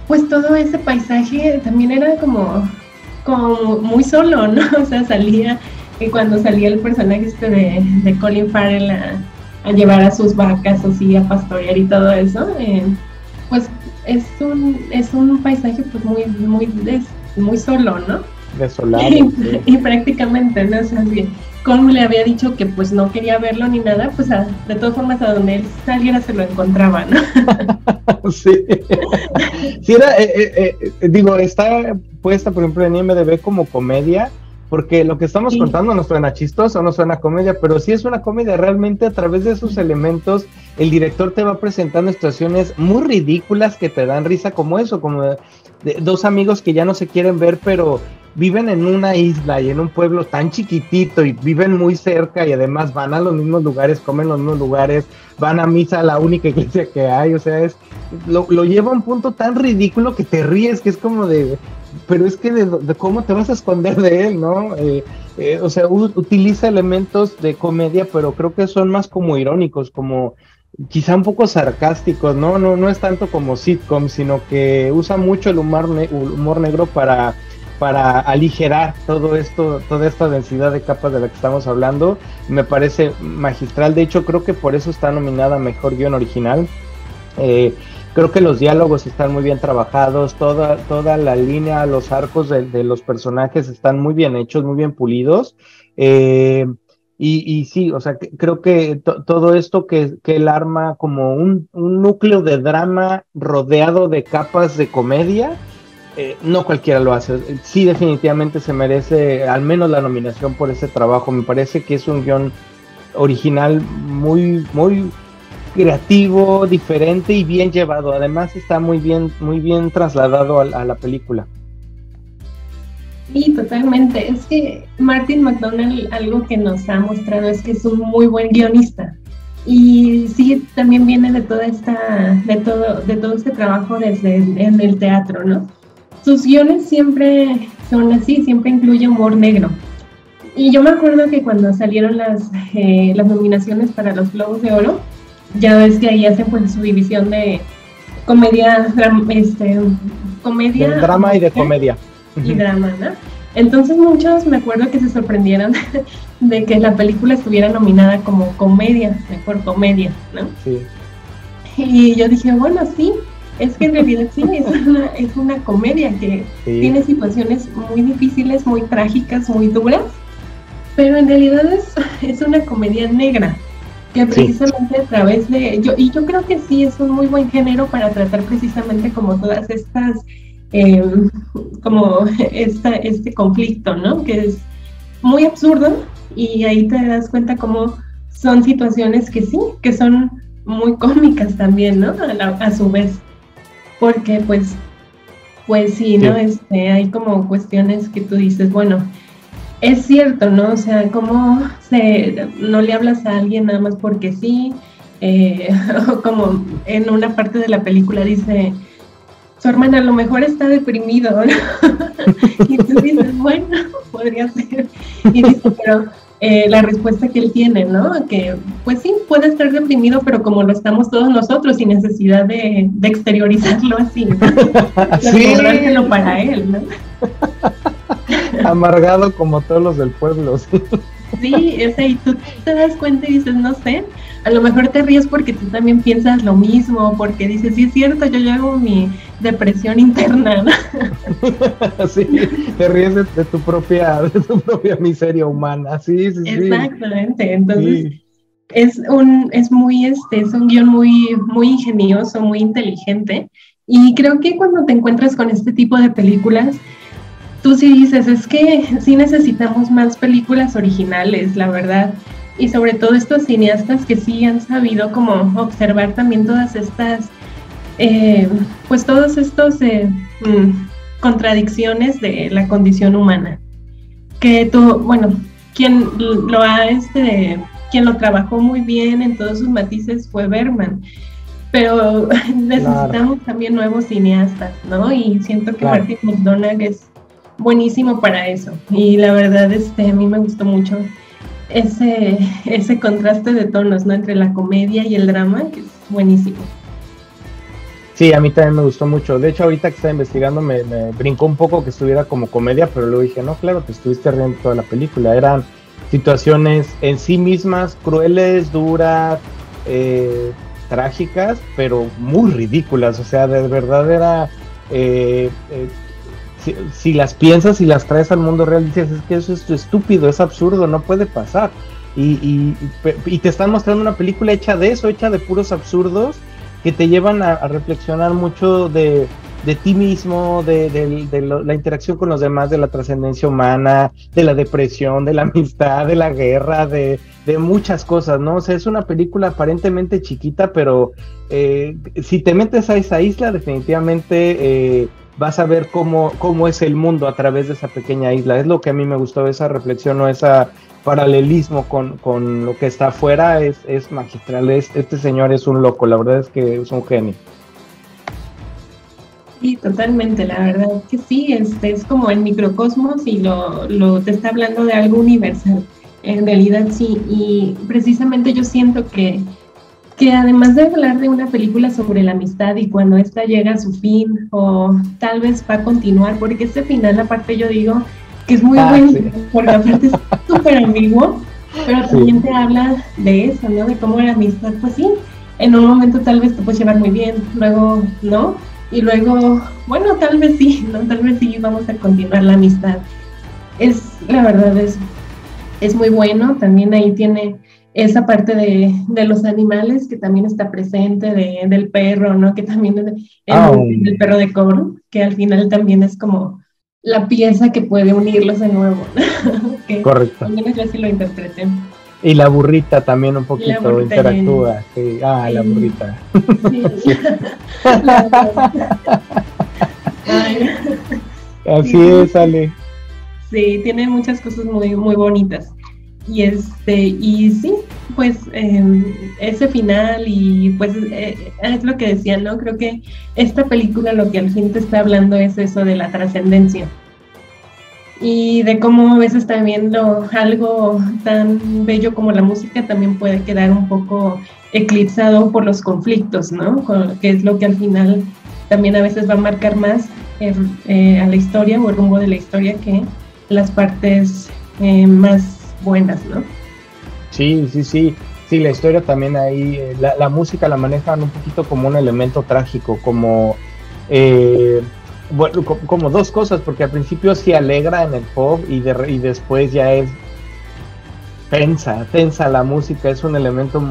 pues todo ese paisaje también era como, como muy solo, ¿no? O sea, salía que cuando salía el personaje este de, Colin Farrell a, llevar a sus vacas así a pastorear y todo eso, eh, pues es un, es un paisaje pues muy, muy, muy solo, ¿no? Desolado. Y, y prácticamente, ¿no? O sea, como le había dicho que pues no quería verlo ni nada, pues de todas formas a donde él saliera se lo encontraba, ¿no? sí. sí era, eh, eh, digo, está puesta por ejemplo en IMDB como comedia, porque lo que estamos contando no suena chistoso, no suena comedia, pero sí es una comedia. Realmente a través de esos elementos, el director te va presentando situaciones muy ridículas que te dan risa, como eso, como de, dos amigos que ya no se quieren ver, pero viven en una isla y en un pueblo tan chiquitito y viven muy cerca y además van a los mismos lugares, comen los mismos lugares, van a misa a la única iglesia que hay, o sea, es lo, lo lleva a un punto tan ridículo que te ríes, que es como de, pero es que de, cómo te vas a esconder de él, ¿no? Eh, eh, o sea, utiliza elementos de comedia, pero creo que son más como irónicos, como quizá un poco sarcásticos, ¿no? No, no es tanto como sitcom, sino que usa mucho el humor, negro para, para aligerar todo esto, toda esta densidad de capas de la que estamos hablando. Me parece magistral, de hecho creo que por eso está nominada Mejor Guión Original. Eh, Creo que los diálogos están muy bien trabajados, toda, toda la línea, los arcos de, los personajes están muy bien hechos, muy bien pulidos. Eh, y, sí, o sea, creo que todo esto que, que él arma como un, núcleo de drama rodeado de capas de comedia, eh, no cualquiera lo hace. Sí, definitivamente se merece al menos la nominación por ese trabajo. Me parece que es un guion original muy, muy creativo, diferente y bien llevado. Además está muy bien, muy bien trasladado a, la película. Sí, totalmente. Es que Martin McDonald algo que nos ha mostrado es que es un muy buen guionista. Y sí, también viene de toda esta, de todo, de todo este trabajo desde en el teatro, ¿no? Sus guiones siempre son así, siempre incluye humor negro. Y yo me acuerdo que cuando salieron las, eh, las nominaciones para los Globos de Oro, ya ves que ahí hacen pues su división de comedia, este, comedia. drama y de comedia. Y drama, ¿no? Entonces muchos me acuerdo que se sorprendieron de que la película estuviera nominada como comedia, mejor comedia, ¿no? Sí. Y yo dije, bueno, sí, es que en realidad sí, es una, es una comedia que tiene situaciones muy difíciles, muy trágicas, muy duras, pero en realidad es, es una comedia negra, que precisamente a través de, yo, y yo creo que sí es un muy buen género para tratar precisamente como todas estas, em, como esta, este conflicto, ¿no? Que es muy absurdo y ahí te das cuenta cómo son situaciones que sí, que son muy cómicas también, ¿no? A, su vez, porque pues, pues sí, ¿no? Este, hay como cuestiones que tú dices, bueno, es cierto, ¿no? O sea, cómo se, no le hablas a alguien nada más porque sí, eh, como en una parte de la película dice, su hermana a lo mejor está deprimido, ¿no? y tú dices, bueno, podría ser. Y dice, pero eh, la respuesta que él tiene, ¿no? Que pues sí, puede estar deprimido, pero como lo estamos todos nosotros, sin necesidad de, exteriorizarlo así, ¿no? sí. para él, ¿no? Amargado como todos los del pueblo. Sí, ese, y tú te das cuenta y dices, no sé, a lo mejor te ríes porque tú también piensas lo mismo, porque dices, sí es cierto, yo llevo mi depresión interna. sí, te ríes de, tu propia, de tu propia miseria humana, sí, sí, Exactamente, entonces es un, es muy, este, es un guion muy, muy ingenioso, muy inteligente, y creo que cuando te encuentras con este tipo de películas, tú sí dices, es que sí necesitamos más películas originales, la verdad. Y sobre todo estos cineastas que sí han sabido como observar también todas estas, eh, pues todos estos eh, mm, contradicciones de la condición humana. Que tú, bueno, quien lo ha, este, quien lo trabajó muy bien en todos sus matices fue Berman pero necesitamos también nuevos cineastas, ¿no? Y siento que Martin McDonagh es buenísimo para eso. Y la verdad, este, a mí me gustó mucho ese, ese contraste de tonos, ¿no? Entre la comedia y el drama, que es buenísimo. Sí, a mí también me gustó mucho. De hecho, ahorita que estaba investigando me, brincó un poco que estuviera como comedia, pero luego dije, no, claro, te estuviste riendo toda la película. Eran situaciones en sí mismas crueles, duras, eh, trágicas, pero muy ridículas. O sea, de verdad era eh, eh, si, las piensas y las traes al mundo real, dices, es que eso es estúpido, es absurdo, no puede pasar. Y, te están mostrando una película hecha de eso, hecha de puros absurdos, que te llevan a, reflexionar mucho de, ti mismo, de, la interacción con los demás, de la trascendencia humana, de la depresión, de la amistad, de la guerra, de, muchas cosas, ¿no? O sea, es una película aparentemente chiquita, pero eh, si te metes a esa isla, definitivamente... Eh, vas a ver cómo, cómo es el mundo a través de esa pequeña isla. Es lo que a mí me gustó, esa reflexión o ese paralelismo con, lo que está afuera es magistral. este señor es un loco, la verdad es que es un genio. Sí, totalmente, la verdad que sí, este es como el microcosmos y lo, lo te está hablando de algo universal. En realidad sí, y precisamente yo siento que que además de hablar de una película sobre la amistad y cuando ésta llega a su fin o tal vez va a continuar, porque este final aparte yo digo que es muy ah, bueno, porque aparte es súper ambiguo, pero también te habla de eso, ¿no? De cómo la amistad, pues sí, en un momento tal vez te puedes llevar muy bien, luego no, y luego, bueno, tal vez sí, ¿no? Tal vez sí vamos a continuar la amistad. Es, la verdad, es, es muy bueno, también ahí tiene esa parte de, de, los animales que también está presente, de, del perro, ¿no? Que también el, ah, el, perro de coro, que al final también es como la pieza que puede unirlos de nuevo. Correcto. También yo así lo interpreté. Y la burrita también un poquito interactúa. Sí. Ah, la burrita. Sí. Así es, Ale. Sí, tiene muchas cosas muy, muy bonitas. Y este, y sí, pues em, ese final y pues eh, es lo que decía, ¿no? Creo que esta película lo que al fin te está hablando es eso de la trascendencia. Y de cómo a veces también lo, algo tan bello como la música también puede quedar un poco eclipsado por los conflictos, ¿no? Que es lo que al final también a veces va a marcar más eh, a la historia o el rumbo de la historia que las partes eh, más buenas, ¿no? Sí, sí, sí. Sí, la historia también ahí, eh, la, música la manejan un poquito como un elemento trágico, como, eh, como dos cosas, porque al principio sí alegra en el pop y, de, y después ya es tensa, tensa la música, es un elemento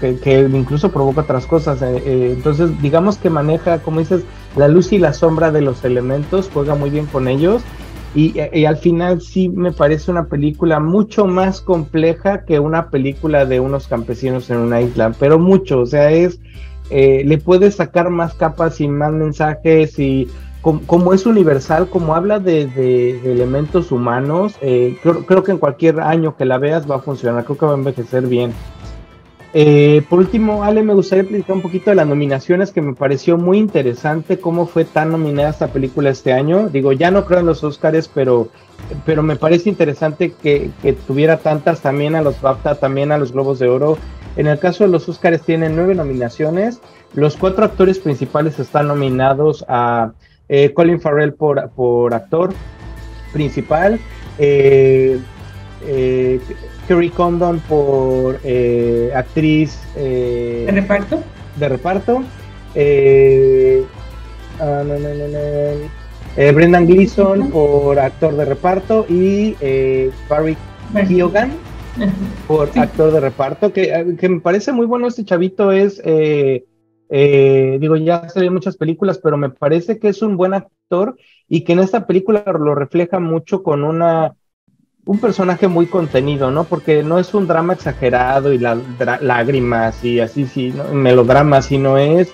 que, incluso provoca otras cosas. Eh, eh, entonces, digamos que maneja, como dices, la luz y la sombra de los elementos, juega muy bien con ellos. Y, y, al final sí me parece una película mucho más compleja que una película de unos campesinos en una isla, pero mucho, o sea, es, eh, le puedes sacar más capas y más mensajes y como, es universal, como habla de, elementos humanos, eh, creo, que en cualquier año que la veas va a funcionar, creo que va a envejecer bien. Eh, por último, Ale, me gustaría platicar un poquito de las nominaciones, que me pareció muy interesante cómo fue tan nominada esta película este año. Digo, ya no creo en los Oscars, pero, pero me parece interesante que, que tuviera tantas también a los BAFTA, también a los Globos de Oro. En el caso de los Oscars tienen nueve nominaciones. Los cuatro actores principales están nominados a eh, Colin Farrell por, por actor principal, eh, eh, Kerry Condon por eh, actriz de reparto. De reparto. Ah, Brendan Gleeson por actor de reparto y Barry Keoghan por actor de reparto, que, que, me parece muy bueno este chavito, es, eh, eh, digo, ya salió muchas películas, pero me parece que es un buen actor y que en esta película lo refleja mucho con una un personaje muy contenido, ¿no? Porque no es un drama exagerado y lágrimas y así, sí, ¿no? melodrama, sino es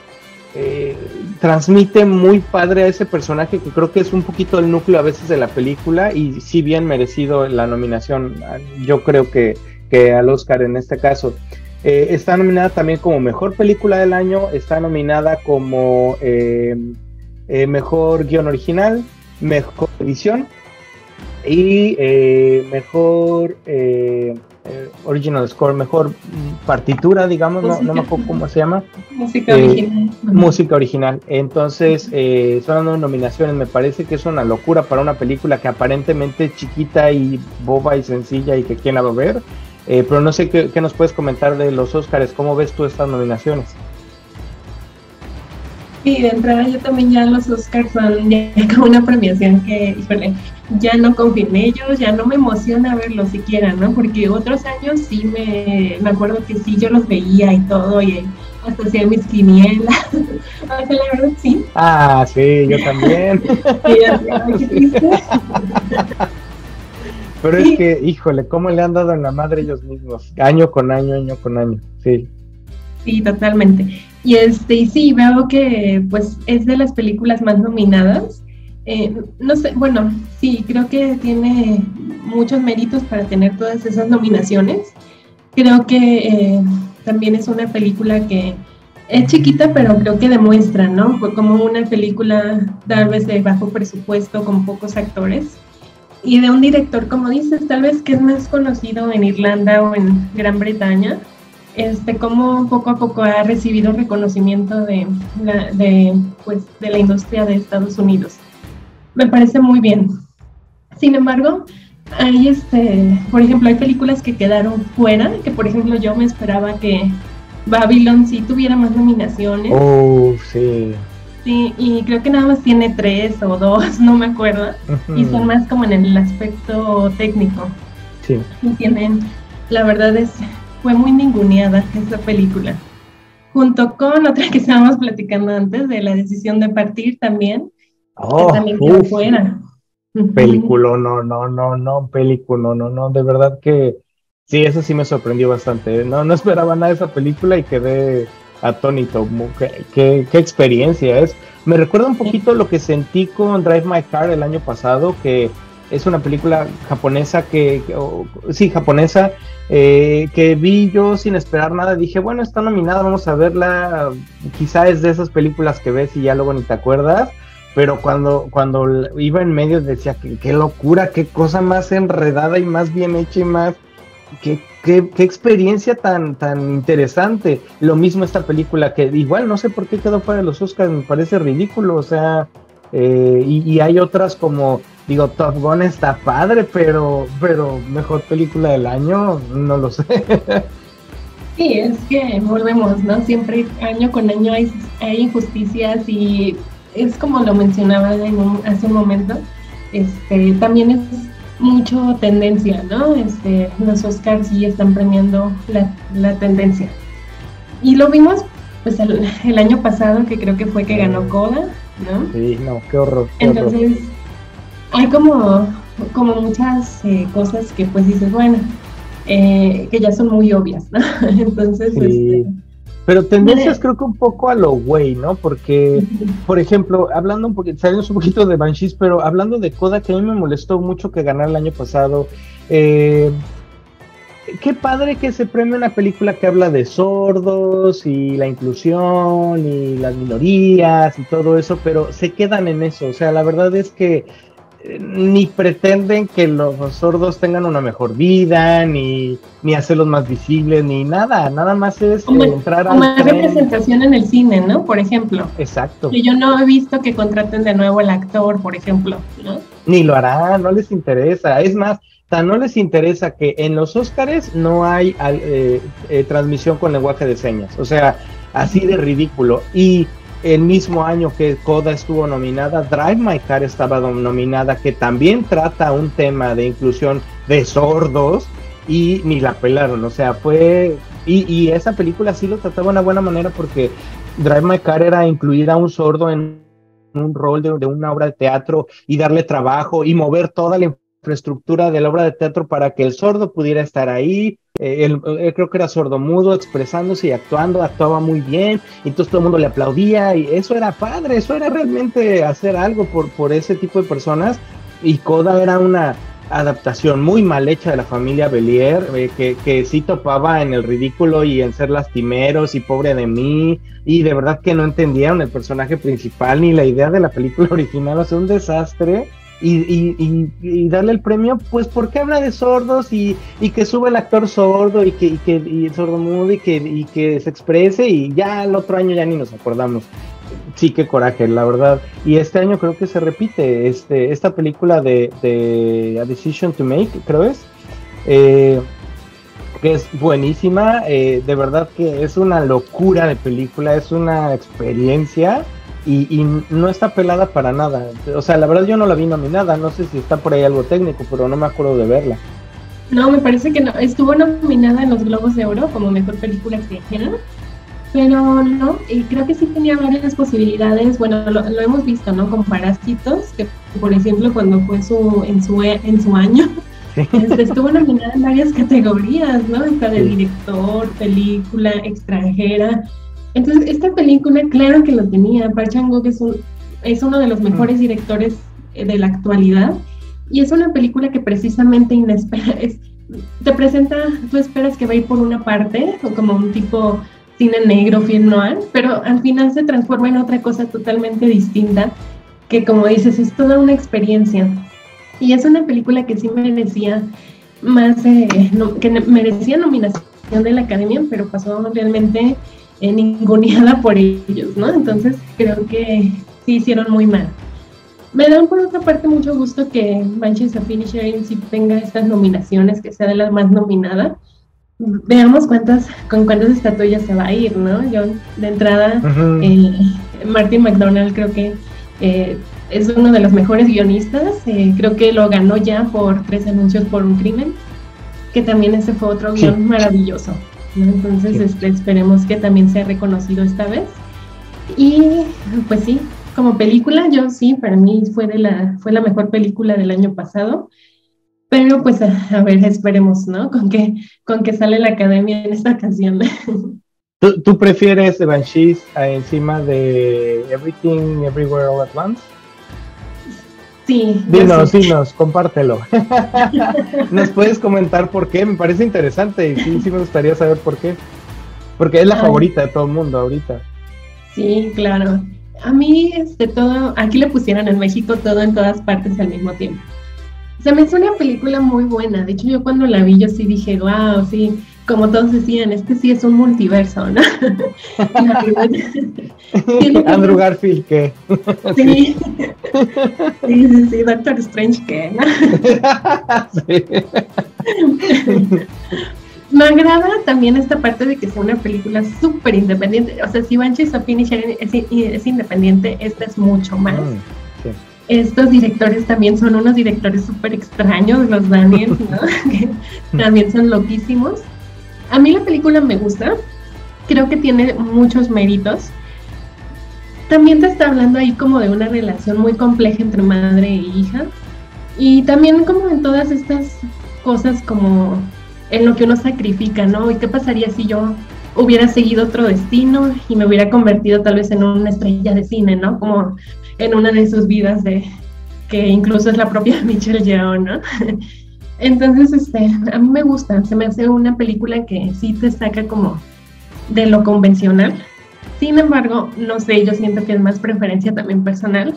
eh, transmite muy padre a ese personaje que creo que es un poquito el núcleo a veces de la película y si bien merecido la nominación, yo creo que, que al Oscar en este caso. Eh, está nominada también como mejor película del año, está nominada como eh, mejor guion original, mejor edición y mejor eh, original score, mejor partitura, digamos, no, no, me acuerdo cómo se llama. Música eh, original. Música original. Entonces, eh, son dos nominaciones. Me parece que es una locura para una película que aparentemente es chiquita y boba y sencilla y que quién la va a ver. pero no sé qué, qué nos puedes comentar de los Oscars. ¿Cómo ves tú estas nominaciones? Sí, de entrada yo también ya los Oscars son ya como una premiación que, híjole, ya no confío en ellos, ya no me emociona verlos siquiera, ¿no? Porque otros años sí me, me acuerdo que sí yo los veía y todo, y hasta hacía mis quinielas. o sea, la verdad sí. Ah, sí, yo también. Pero es que, híjole, ¿cómo le han dado en la madre ellos mismos? Año con año, año con año, sí. Sí, totalmente. Y este, sí, veo que pues es de las películas más nominadas. Eh, no sé, bueno, sí, creo que tiene muchos méritos para tener todas esas nominaciones. Creo que eh, también es una película que es chiquita, pero creo que demuestra, ¿no? Como una película tal vez de bajo presupuesto, con pocos actores, y de un director, como dices, tal vez que es más conocido en Irlanda o en Gran Bretaña, este, cómo poco a poco ha recibido reconocimiento de la, de, pues, de la industria de Estados Unidos. Me parece muy bien. Sin embargo, hay, este, por ejemplo, hay películas que quedaron fuera, que por ejemplo yo me esperaba que Babylon sí tuviera más nominaciones. Oh, sí. Sí, y creo que nada más tiene tres o dos, no me acuerdo. Y son más como en el aspecto técnico. Sí. Y tienen, la verdad es, fue muy ninguneada esa película. Junto con otra que estábamos platicando antes, de la decisión de partir también, oh, también quedó fuera. Película, no, no, no, no, película, no, no, de verdad que sí, eso sí me sorprendió bastante. No, no esperaba nada de esa película y quedé atónito. Qué, qué, qué experiencia es. Me recuerda un poquito lo que sentí con Drive My Car el año pasado, que es una película japonesa que, sí, japonesa, eh, que vi yo sin esperar nada. Dije, bueno, está nominada, vamos a verla. Quizá es de esas películas que ves y ya luego ni te acuerdas. Pero cuando, cuando iba en medio decía, qué locura, qué cosa más enredada y más bien hecha y más... Qué, qué, qué, experiencia tan, tan interesante. Lo mismo esta película que igual no sé por qué quedó de los Oscars, me parece ridículo. O sea, eh, y, hay otras como, digo, Top Gun está padre, pero, pero mejor película del año, no lo sé. Sí, es que volvemos, ¿no? Siempre año con año hay, hay injusticias y es como lo mencionaba en hace un momento, este, también es mucho tendencia, ¿no? Este, los Oscars sí están premiando la, tendencia. Y lo vimos pues el, año pasado, que creo que fue que ganó Coda, ¿no? Sí, no, qué horror. Entonces, hay como, como muchas eh, cosas que pues dices, bueno, eh, que ya son muy obvias, ¿no? Entonces, este, pero tendencias creo que un poco a lo güey, ¿no? Porque, por ejemplo, hablando un poquito, salimos un poquito de Banshees, pero hablando de Coda, que a mí me molestó mucho que ganara el año pasado. Eh, qué padre que se premie una película que habla de sordos y la inclusión y las minorías y todo eso, pero se quedan en eso. O sea, la verdad es que ni pretenden que los sordos tengan una mejor vida, ni, ni hacerlos más visibles, ni nada. Nada más es entrar a. Como representación en el cine, ¿no? Por ejemplo. Exacto. Que yo no he visto que contraten de nuevo al actor, por ejemplo, ¿no? Ni lo harán, no les interesa. Es más, tan no les interesa que en los Óscares no hay eh, eh, transmisión con lenguaje de señas. O sea, así de ridículo. Y el mismo año que Coda estuvo nominada, Drive My Car estaba nominada, que también trata un tema de inclusión de sordos y ni la pelaron, o sea, fue... Y, esa película sí lo trataba de una buena manera porque Drive My Car era incluir a un sordo en un rol de, de una obra de teatro y darle trabajo y mover toda la infraestructura de la obra de teatro para que el sordo pudiera estar ahí, eh, él, creo que era sordomudo, expresándose y actuando, actuaba muy bien, y entonces todo el mundo le aplaudía, y eso era padre, eso era realmente hacer algo por, por ese tipo de personas, y Coda era una adaptación muy mal hecha de la familia Belier, eh, que, que sí topaba en el ridículo y en ser lastimeros y pobre de mí, y de verdad que no entendieron el personaje principal ni la idea de la película original, o sea, un desastre y, darle el premio, pues porque habla de sordos y, que sube el actor sordo y que, y que y el sordo y que, y que se exprese y ya el otro año ya ni nos acordamos. Sí, qué coraje, la verdad. Y este año creo que se repite este, esta película de, A Decision to Make, creo es, eh, que es buenísima, eh, de verdad que es una locura de película, es una experiencia y, no está pelada para nada. O sea, la verdad yo no la vi nominada, no sé si está por ahí algo técnico, pero no me acuerdo de verla. No, me parece que no. Estuvo nominada en los Globos de Oro como mejor película extranjera, pero no, y creo que sí tenía varias posibilidades. Bueno, lo, hemos visto, ¿no? Con Parásitos, que por ejemplo cuando fue su en su en su año este, estuvo nominada en varias categorías, ¿no? Está de director, película extranjera. Entonces, esta película, claro que lo tenía. Park Chan-wook es, es uno de los mejores directores eh, de la actualidad y es una película que precisamente inespera, te presenta, tú esperas que va a ir por una parte, o como un tipo cine negro, film noir, pero al final se transforma en otra cosa totalmente distinta, que como dices, es toda una experiencia. Y es una película que sí merecía más, eh, que merecía nominación de la academia, pero pasó realmente eh, ninguneada por ellos, ¿no? Entonces creo que sí hicieron muy mal. Me da por otra parte mucho gusto que Banshees of Inisherin sí tenga estas nominaciones, que sea de las más nominada. Veamos cuántas, con cuántas estatuillas se va a ir, ¿no? Yo, de entrada, eh, Martin McDonald creo que eh, es uno de los mejores guionistas. Eh, creo que lo ganó ya por tres anuncios por un crimen, que también ese fue otro guion maravilloso. Entonces este, esperemos que también sea reconocido esta vez. Y pues sí, como película, yo sí, para mí fue, de la, fue la mejor película del año pasado. Pero pues a, ver, esperemos, ¿no? Con que, con que sale la academia en esta ocasión. ¿Tú, ¿Tú, prefieres The Banshees encima de Everything Everywhere All at Once? Sí. Dinos, dinos, compártelo. ¿Nos puedes comentar por qué? Me parece interesante y sí, sí me gustaría saber por qué. Porque es la favorita de todo el mundo ahorita. Sí, claro. A mí, este, todo, aquí le pusieron en México todo en todas partes al mismo tiempo. Se me hizo una película muy buena. De hecho, yo cuando la vi, yo sí dije, wow, sí, como todos decían, este sí es un multiverso, ¿no? Andrew Garfield, ¿qué? sí. sí, sí, sí, Doctor Strange, ¿qué? Me agrada también esta parte de que sea una película súper independiente. O sea, si Banshees of Inisherin es, es, independiente, esta es mucho más. Mm, estos directores también son unos directores súper extraños, los Daniels, ¿no? que también son loquísimos. A mí la película me gusta, creo que tiene muchos méritos. También te está hablando ahí como de una relación muy compleja entre madre e hija. Y también como en todas estas cosas como en lo que uno sacrifica, ¿no? ¿Y qué pasaría si yo hubiera seguido otro destino y me hubiera convertido tal vez en una estrella de cine, ¿no? Como en una de sus vidas de que incluso es la propia Michelle Yeoh, ¿no? Entonces, este, a mí me gusta, se me hace una película que sí te saca como de lo convencional. Sin embargo, no sé, yo siento que es más preferencia también personal.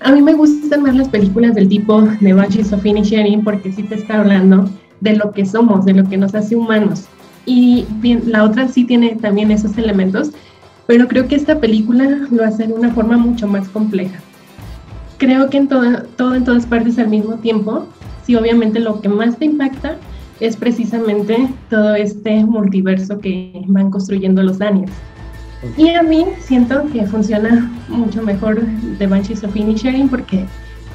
A mí me gustan más las películas del tipo de Banshees of Inisherin porque sí te está hablando de lo que somos, de lo que nos hace humanos. Y bien, la otra sí tiene también esos elementos, pero creo que esta película lo hace de una forma mucho más compleja. Creo que en todo, todo en todas partes al mismo tiempo, sí obviamente lo que más te impacta es precisamente todo este multiverso que van construyendo los Daniels. Y a mí siento que funciona mucho mejor The Banshees of Inisherin porque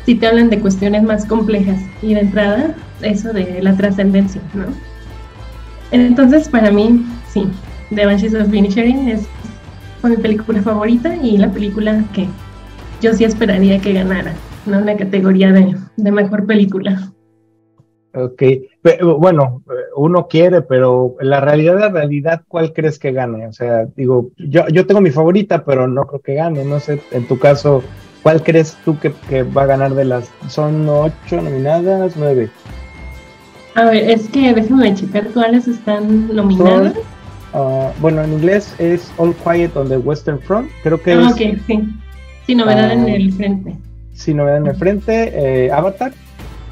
si te hablan de cuestiones más complejas y de entrada eso de la trascendencia, ¿no? Entonces para mí, sí, The Banshees of Inisherin es mi película favorita y la película que yo sí esperaría que ganara, ¿no? La categoría de, de mejor película. Ok, bueno, uno quiere, pero la realidad, la realidad, ¿cuál crees que gane? O sea, digo, yo, yo tengo mi favorita, pero no creo que gane. No sé, en tu caso, ¿cuál crees tú que, que va a ganar de las? ¿Son ocho nominadas? ¿Nueve? A ver, es que déjame checar cuáles están nominadas. Ah, bueno, en inglés es All Quiet on the Western Front. Creo que ah, es. ok, sí. Sin novedad en ah, el frente. Sin novedad en el frente. Eh, Avatar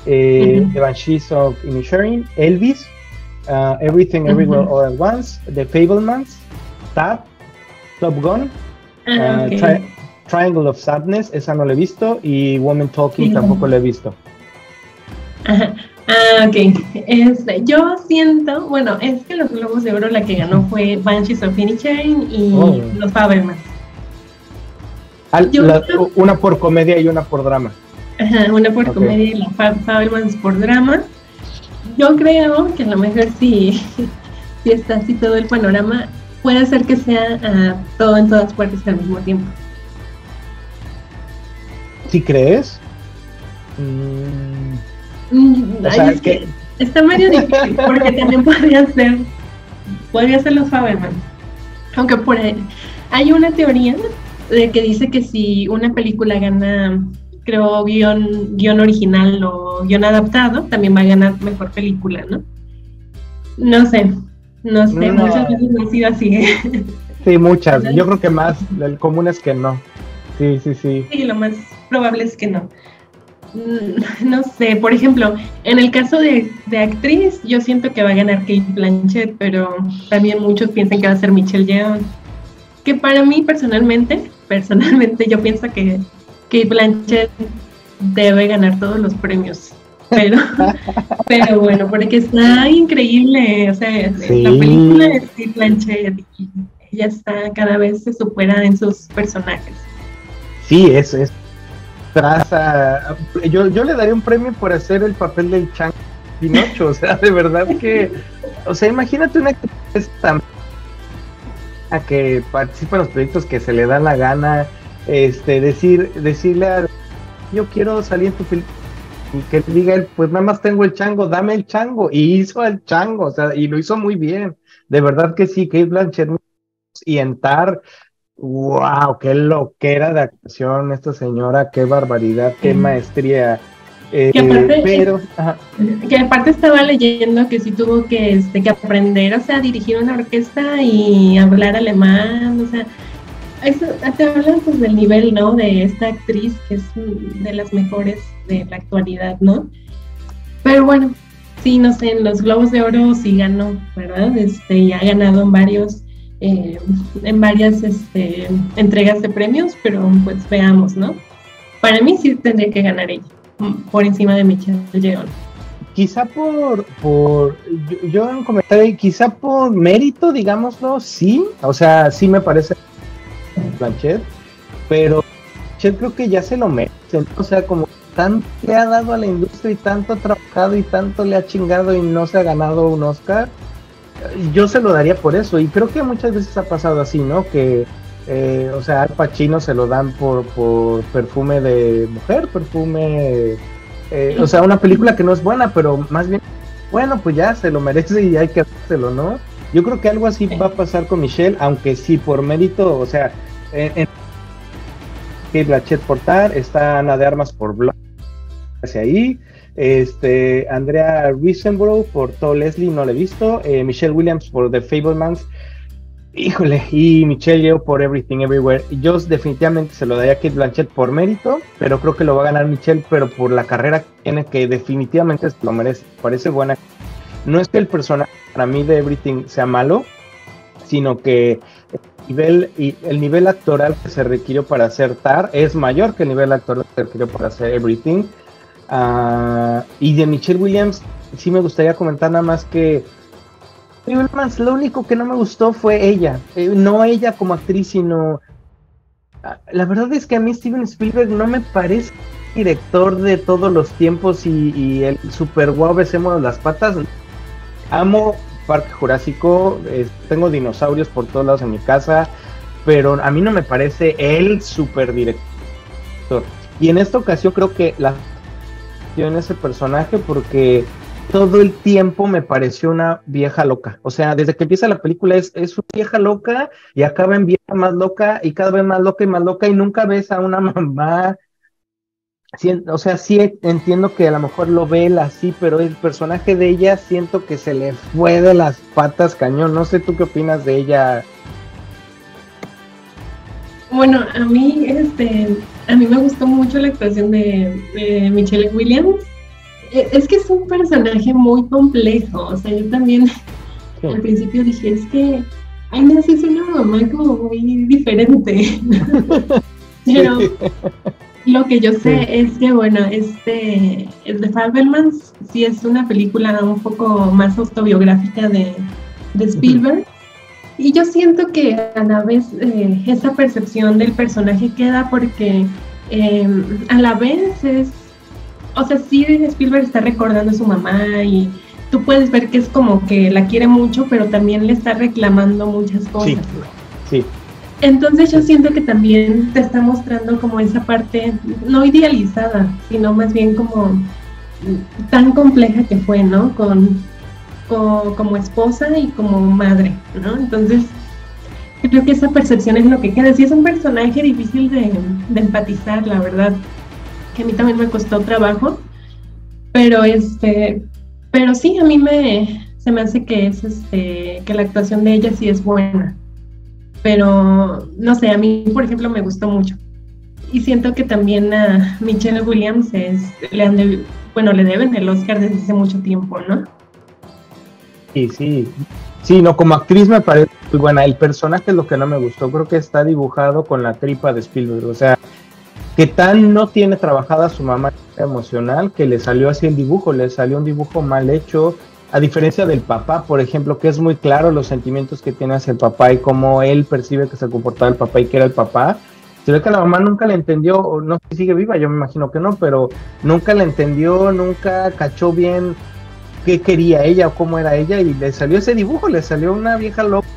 eh, The Banshees of Inisherin, Elvis, uh, Everything Everywhere All at Once, The Fablemans, Tab, Top Gun, ah, Triangle of Sadness, esa no la he visto, y Woman Talking tampoco la he visto. Ah, ok. Este, yo siento, bueno, es que los Globos de Oro la que ganó fue Banshees of Inisherin y oh. los Fablemans. una por comedia y una por drama una por comedia y la Fabelmans por drama. Yo creo que a lo mejor si, si está así todo el panorama, puede ser que sea ah, todo en todas partes al mismo tiempo. ¿Sí crees? Mm, es que, está medio difícil porque también podría ser podría ser los Fabelmans aunque por ahí hay una teoría de que dice que si una película gana creo, guion, guion original o guion adaptado, también va a ganar mejor película, ¿no? No sé, no sé, muchas veces no ha sido así. ¿eh? Sí, muchas. Yo creo que más, el común es que no. Sí, sí, sí. Sí, lo más probable es que no. Mm, no sé, por ejemplo, en el caso de, de, actriz, yo siento que va a ganar Kate Blanchett, pero también muchos piensan que va a ser Michelle Yeoh. Que para mí personalmente, personalmente yo pienso que Kate Blanchett debe ganar todos los premios. Pero, pero bueno, porque está increíble. O sea, la película de Kate Blanchett ella está cada vez se supera en sus personajes. Sí, es, es traza. Yo, yo le daría un premio por hacer el papel del Chang Pinocho. O sea, de verdad que. O sea, imagínate una actriz tan a que participa en los proyectos que se le da la gana este, decir, decirle a yo quiero salir en tu película y que diga él, pues nada más tengo el chango, dame el chango, y hizo el chango, o sea, y lo hizo muy bien, de verdad que sí, Kate Blanchett y entar, wow, qué loquera de actuación esta señora, qué barbaridad, qué maestría. Eh, que, aparte, pero, que aparte estaba leyendo que sí tuvo que, este, que aprender, o sea, dirigir una orquesta y hablar alemán, o sea, eso, te hablan pues, del nivel, ¿no? De esta actriz que es de las mejores de la actualidad, ¿no? Pero bueno, sí, no sé, en los Globos de Oro sí ganó, ¿verdad? Este, y ha ganado en varios, eh, en varias este, entregas de premios, pero pues veamos, ¿no? Para mí sí tendría que ganar ella, por encima de Michelle Yeoh. Quizá por, por yo, yo en comentario, quizá por mérito, digámoslo, sí, o sea, sí me parece Blanchet, pero Michelle creo que ya se lo merece, o sea, como tanto le ha dado a la industria y tanto ha trabajado y tanto le ha chingado y no se ha ganado un Oscar, yo se lo daría por eso. Y creo que muchas veces ha pasado así, ¿no? Que, eh, o sea, al Pacino se lo dan por, por perfume de mujer, perfume, eh, o sea, una película que no es buena, pero más bien, bueno, pues ya se lo merece y hay que hacerlo, ¿no? Yo creo que algo así va a pasar con Michelle, aunque sí por mérito, o sea, en, en Kate Blanchett por TAR, está Ana de Armas por Blog hacia ahí. Este, Andrea Risenborough por todo Leslie, no la he visto. Eh, Michelle Williams por The Fablemans. Híjole, y Michelle Yeoh por Everything Everywhere. Yo definitivamente se lo daría a Kate Blanchett por mérito, pero creo que lo va a ganar Michelle, pero por la carrera que tiene, que definitivamente lo merece. Parece buena. No es que el personaje para mí de Everything sea malo, sino que el nivel, el nivel actoral que se requirió para hacer Tar es mayor que el nivel actoral que se requirió para hacer Everything. Ah, y de Michelle Williams, sí me gustaría comentar nada más que lo único que no me gustó fue ella, eh, no ella como actriz, sino ah, la verdad es que a mí Steven Spielberg no me parece director de todos los tiempos y, el super guau besemos las patas. Amo Parque Jurásico, tengo dinosaurios por todos lados en mi casa, pero a mí no me parece el super director. Y en esta ocasión creo que en ese personaje porque todo el tiempo me pareció una vieja loca. O sea, desde que empieza la película es, es una vieja loca y acaba en vieja más loca y cada vez más loca y más loca y nunca ves a una mamá. o sea, sí entiendo que a lo mejor lo ve él así, pero el personaje de ella siento que se le fue de las patas cañón. No sé tú qué opinas de ella. Bueno, a mí, este, a mí me gustó mucho la actuación de, Michelle Williams. E, es que es un personaje muy complejo. O sea, yo también al principio dije, es que Inés es una mamá como muy diferente. Pero lo que yo sé es que, bueno, este, The Fabelmans sí es una película un poco más autobiográfica de, de Spielberg. Y yo siento que a la vez eh, esa percepción del personaje queda porque em, a la vez es, o sea, sí Spielberg está recordando a su mamá y tú puedes ver que es como que la quiere mucho, pero también le está reclamando muchas cosas. Sí, Entonces yo siento que también te está mostrando como esa parte, no idealizada, sino más bien como tan compleja que fue, ¿no? Con como, esposa y como madre, ¿no? Entonces, creo que esa percepción es lo que queda. Sí es un personaje difícil de, empatizar, la verdad, que a mí también me costó trabajo, pero este, pero sí, a mí me, se me hace que es este, que la actuación de ella sí es buena, pero no sé, a mí, por ejemplo, me gustó mucho. Y siento que también a Michelle Williams es, le han bueno, le deben el Oscar desde hace mucho tiempo, ¿no? Sí, sí. Sí, no, como actriz me parece muy buena. El personaje es lo que no me gustó. Creo que está dibujado con la tripa de Spielberg. O sea, que tan no tiene trabajada su mamá emocional que le salió así el dibujo. Le salió un dibujo mal hecho. A diferencia del papá, por ejemplo, que es muy claro los sentimientos que tiene hacia el papá y cómo él percibe que se comportaba el papá y que era el papá. Se ve que la mamá nunca le entendió, no sé si sigue viva, yo me imagino que no, pero nunca le entendió, nunca cachó bien qué quería ella o cómo era ella y le salió ese dibujo, le salió una vieja loca.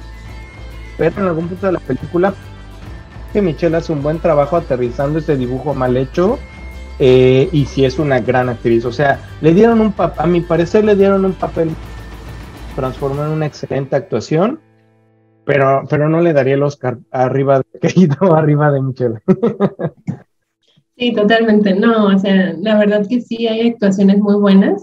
Pero en algún punto de la película que Michelle hace un buen trabajo aterrizando ese dibujo mal hecho eh, y si es una gran actriz. O sea, le dieron un papel, a mi parecer le dieron un papel, transformó en una excelente actuación, pero, pero no le daría el Oscar arriba de querido, arriba de Michelle. Sí, totalmente. No, o sea, la verdad que sí hay actuaciones muy buenas.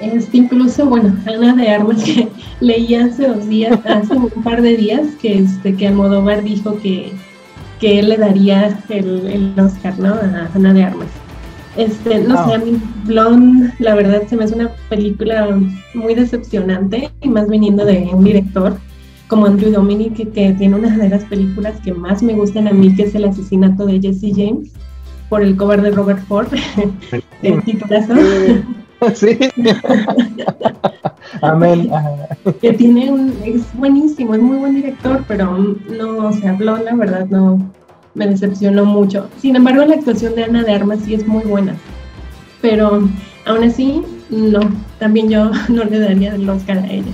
Este, incluso, bueno, Ana de Armas que leí hace dos días, hace un par de días, que, este, que Almodóvar dijo que, que él le daría el, el Oscar, ¿no? A Ana de Armas. Este, no sé, a mí Blonde, la verdad, se me hace una película muy decepcionante, y más viniendo de un director como Andrew Dominic, que, que tiene una de las películas que más me gustan a mí, que es El asesinato de Jesse James, por el cover de Robert Ford, el titulazo. Sí. Amén. que tiene un, es buenísimo, es muy buen director, pero no, se habló, la verdad, no, me decepcionó mucho. Sin embargo, la actuación de Ana de Armas sí es muy buena, pero aún así, no, también yo no le daría el Oscar a ella.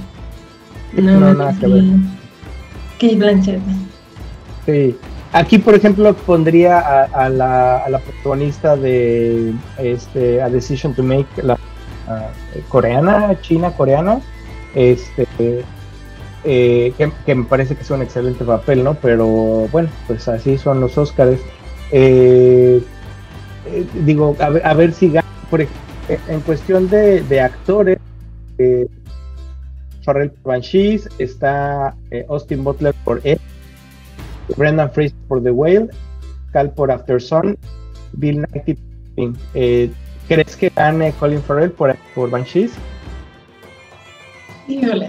No, no nada que ver. Kate Blanchett. Sí. Aquí, por ejemplo, pondría a, la, a la, protagonista de este, A Decision to Make, la coreana, china, coreana, este, eh, que, me parece que es un excelente papel, ¿no? Pero bueno, pues así son los Oscars. Eh, eh, digo, a ver, si por en cuestión de, actores, eh, Farrell Banshees, está Austin Butler por Ed, Brendan Fraser por The Whale, Cal por After Sun, Bill Knight eh, ¿Crees que gane Colin Farrell por, por Banshees?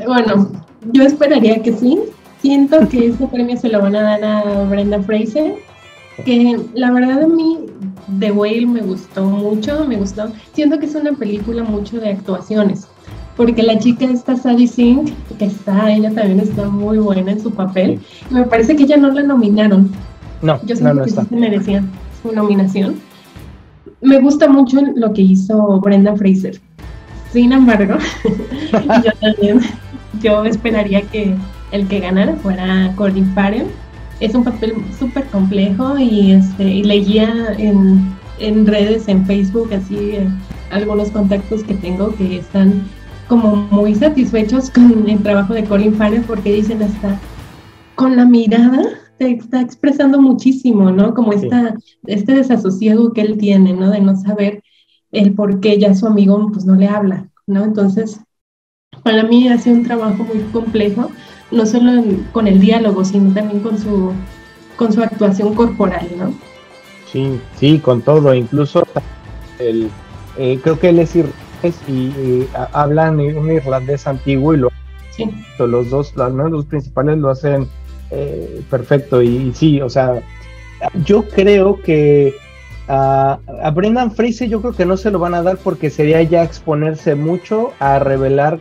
bueno, yo esperaría que sí. Siento que ese premio se lo van a dar a Brenda Fraser, que la verdad a mí The Whale me gustó mucho, me gustó. Siento que es una película mucho de actuaciones, porque la chica esta Sadie Sink, que está, ella también está muy buena en su papel, me parece que ella no la nominaron. No, yo siento no, que sí se merecía su nominación. Me gusta mucho lo que hizo Brenda Fraser. Sin embargo, yo también yo esperaría que el que ganara fuera Colin Farrell. Es un papel súper complejo y, este, y leía en, en redes, en Facebook, así eh, algunos contactos que tengo que están como muy satisfechos con el trabajo de Colin Farrell porque dicen hasta con la mirada te está expresando muchísimo, ¿no? Como esta, este desasosiego que él tiene, ¿no? De no saber el por qué ya su amigo pues no le habla, ¿no? Entonces, para mí ha sido un trabajo muy complejo, no solo con el diálogo, sino también con su, con su actuación corporal, ¿no? Sí, sí, con todo, incluso el, eh, creo que él es irlandés y, hablan un irlandés antiguo y lo sí. los dos, los principales lo hacen eh, perfecto y, sí, o sea, yo creo que a Brendan Fraser yo creo que no se lo van a dar porque sería ya exponerse mucho a revelar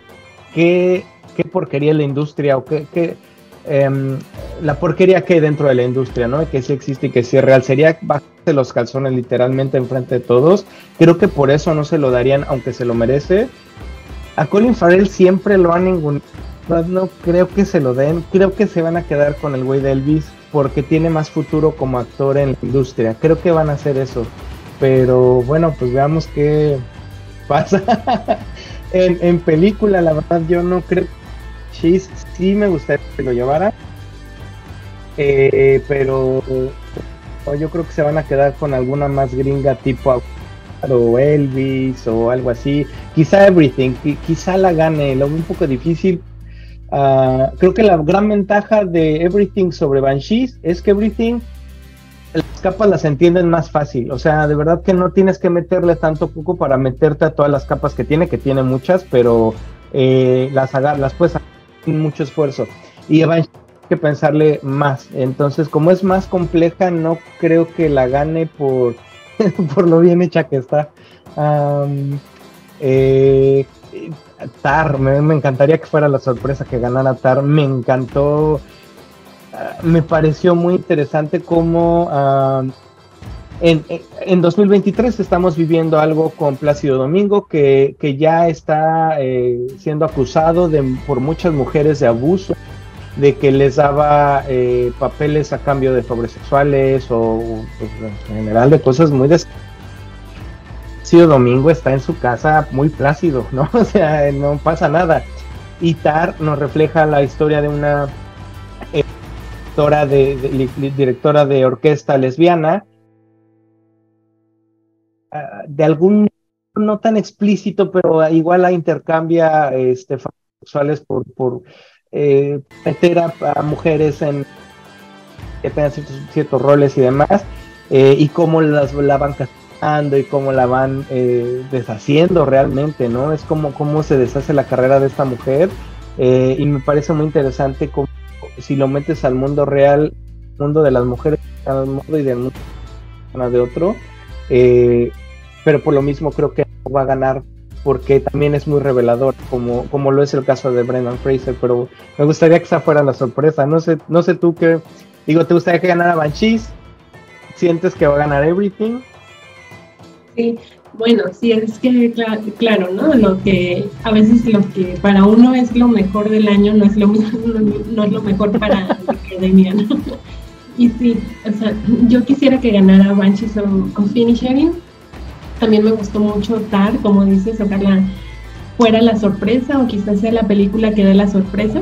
qué, qué porquería la industria o qué, em, la porquería que hay dentro de la industria, ¿no? Que sí existe y que sí es real. Sería bajarse los calzones literalmente enfrente de todos. Creo que por eso no se lo darían, aunque se lo merece. A Colin Farrell siempre lo han ningún. No creo que se lo den. Creo que se van a quedar con el güey de Elvis porque tiene más futuro como actor en la industria. Creo que van a hacer eso. Pero bueno, pues veamos qué pasa. en, película, la verdad, yo no creo. Sí, sí me gustaría que lo llevara. Eh, pero yo creo que se van a quedar con alguna más gringa tipo o Elvis o algo así. Quizá Everything, quizá la gane, lo veo un poco difícil. Ah, creo que la gran ventaja de Everything sobre Banshees es que Everything las capas las entienden más fácil. O sea, de verdad que no tienes que meterle tanto poco para meterte a todas las capas que tiene, que tiene muchas, pero eh, las, las puedes hacer sin mucho esfuerzo. Y hay que pensarle más. Entonces, como es más compleja, no creo que la gane por, por lo bien hecha que está. Eh, Tar, me, encantaría que fuera la sorpresa que ganara Tar. Me encantó me pareció muy interesante cómo ah, en, 2023 estamos viviendo algo con Plácido Domingo que, ya está eh, siendo acusado de, por muchas mujeres de abuso, de que les daba eh, papeles a cambio de favores sexuales o pues, en general de cosas muy des Plácido Domingo está en su casa muy plácido, ¿no? O sea, no pasa nada. Y Tar nos refleja la historia de una de, directora de orquesta lesbiana, ah, de algún no tan explícito, pero igual la intercambia este, sexuales por, eh, meter a, mujeres en que tengan ciertos, roles y demás, eh, y cómo las, la casando y cómo la van eh, deshaciendo realmente, ¿no? Es como cómo se deshace la carrera de esta mujer, y me parece muy interesante cómo si lo metes al mundo real, mundo de las mujeres, al mundo y del mundo de otro, eh, pero por lo mismo creo que va a ganar porque también es muy revelador, como, como lo es el caso de Brendan Fraser, pero me gustaría que esa fuera la sorpresa. No sé, no sé tú qué, digo, ¿te gustaría que ganara Banshees? ¿Sientes que va a ganar Everything? Sí, bueno, sí, es que claro, ¿no? Lo que a veces lo que para uno es lo mejor del año no es lo, no, es lo mejor para la academia, ¿no? Y sí, o sea, yo quisiera que ganara Banshees of, Finishing. También me gustó mucho Tar, como dices, ojalá fuera la sorpresa o quizás sea la película que dé la sorpresa.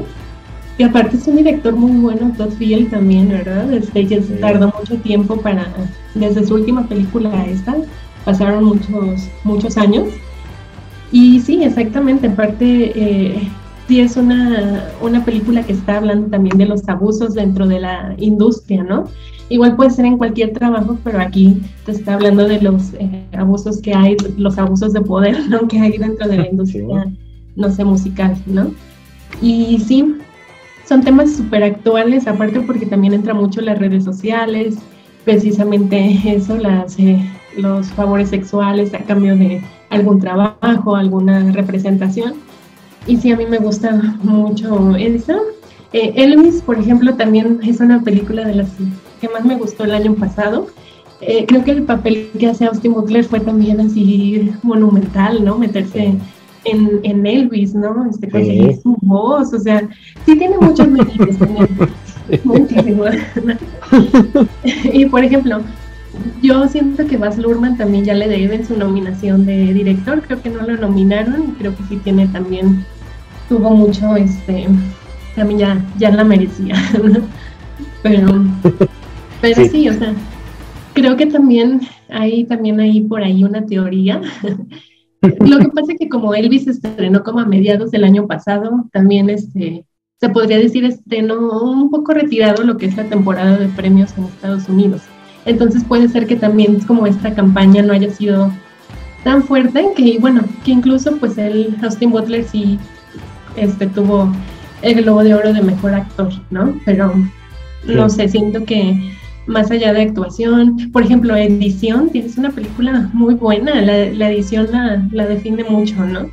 Y aparte es un director muy bueno, Todd Field también, ¿verdad? Este, que tardó mucho tiempo para, desde su última película a esta, pasaron muchos, muchos años. Y sí, exactamente, en parte eh, sí es una, una película que está hablando también de los abusos dentro de la industria, ¿no? Igual puede ser en cualquier trabajo, pero aquí te está hablando de los eh, abusos que hay, los abusos de poder, ¿no? Que hay dentro de la industria, no sé, musical, ¿no? Y sí, son temas súper actuales, aparte porque también entra mucho las redes sociales, precisamente eso, las, eh, los favores sexuales a cambio de algún trabajo, alguna representación. Y sí, a mí me gusta mucho esa. Eh, Elvis, por ejemplo, también es una película de las que más me gustó el año pasado. Eh, creo que el papel que hace Austin Butler fue también así monumental, ¿no? Meterse en, en Elvis, ¿no? Este, conseguir su voz, o sea, sí tiene muchos méritos Muchísimo. y por ejemplo, yo siento que Baz Luhrmann también ya le deben su nominación de director, creo que no lo nominaron, creo que sí tiene también, tuvo mucho, este, también ya, ya la merecía, Pero, pero sí. o sea, creo que también hay, también hay por ahí una teoría. Lo que pasa es que como Elvis estrenó como a mediados del año pasado, también este, se podría decir estrenó un poco retirado lo que es la temporada de premios en Estados Unidos. Entonces puede ser que también como esta campaña no haya sido tan fuerte que bueno, que incluso pues el Austin Butler sí este, tuvo el Globo de Oro de Mejor Actor, ¿no? Pero no sé, siento que más allá de actuación, por ejemplo, edición, tienes una película muy buena, la, edición la, define mucho, ¿no?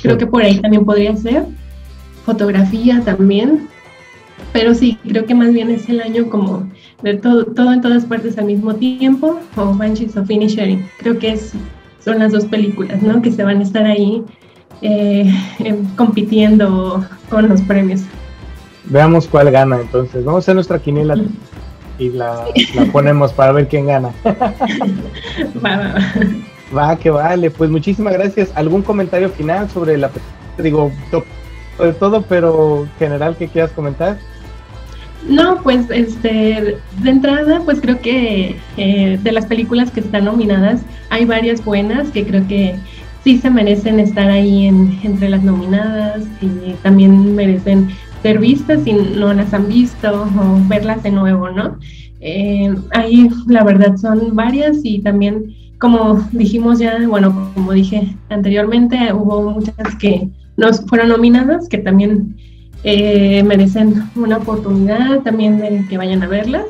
Creo que por ahí también podría ser. Fotografía también, pero sí, creo que más bien es el año como de todo, todo en todas partes al mismo tiempo, o Banshees of Finishing. Creo que es, son las dos películas, ¿no? Que se van a estar ahí eh, em, compitiendo con los premios. Veamos cuál gana entonces. Vamos a hacer nuestra quiniela y la, ponemos para ver quién gana. va, va, va. que vale. Pues muchísimas gracias. ¿Algún comentario final sobre la digo sobre todo, pero general que quieras comentar? No, pues este, de entrada, pues creo que eh, de las películas que están nominadas hay varias buenas que creo que sí se merecen estar ahí en, entre las nominadas y también merecen ser vistas si no las han visto o verlas de nuevo, ¿no? Eh, ahí la verdad son varias y también como dijimos ya, bueno, como dije anteriormente, hubo muchas que no fueron nominadas, que también eh, merecen una oportunidad también de que vayan a verlas.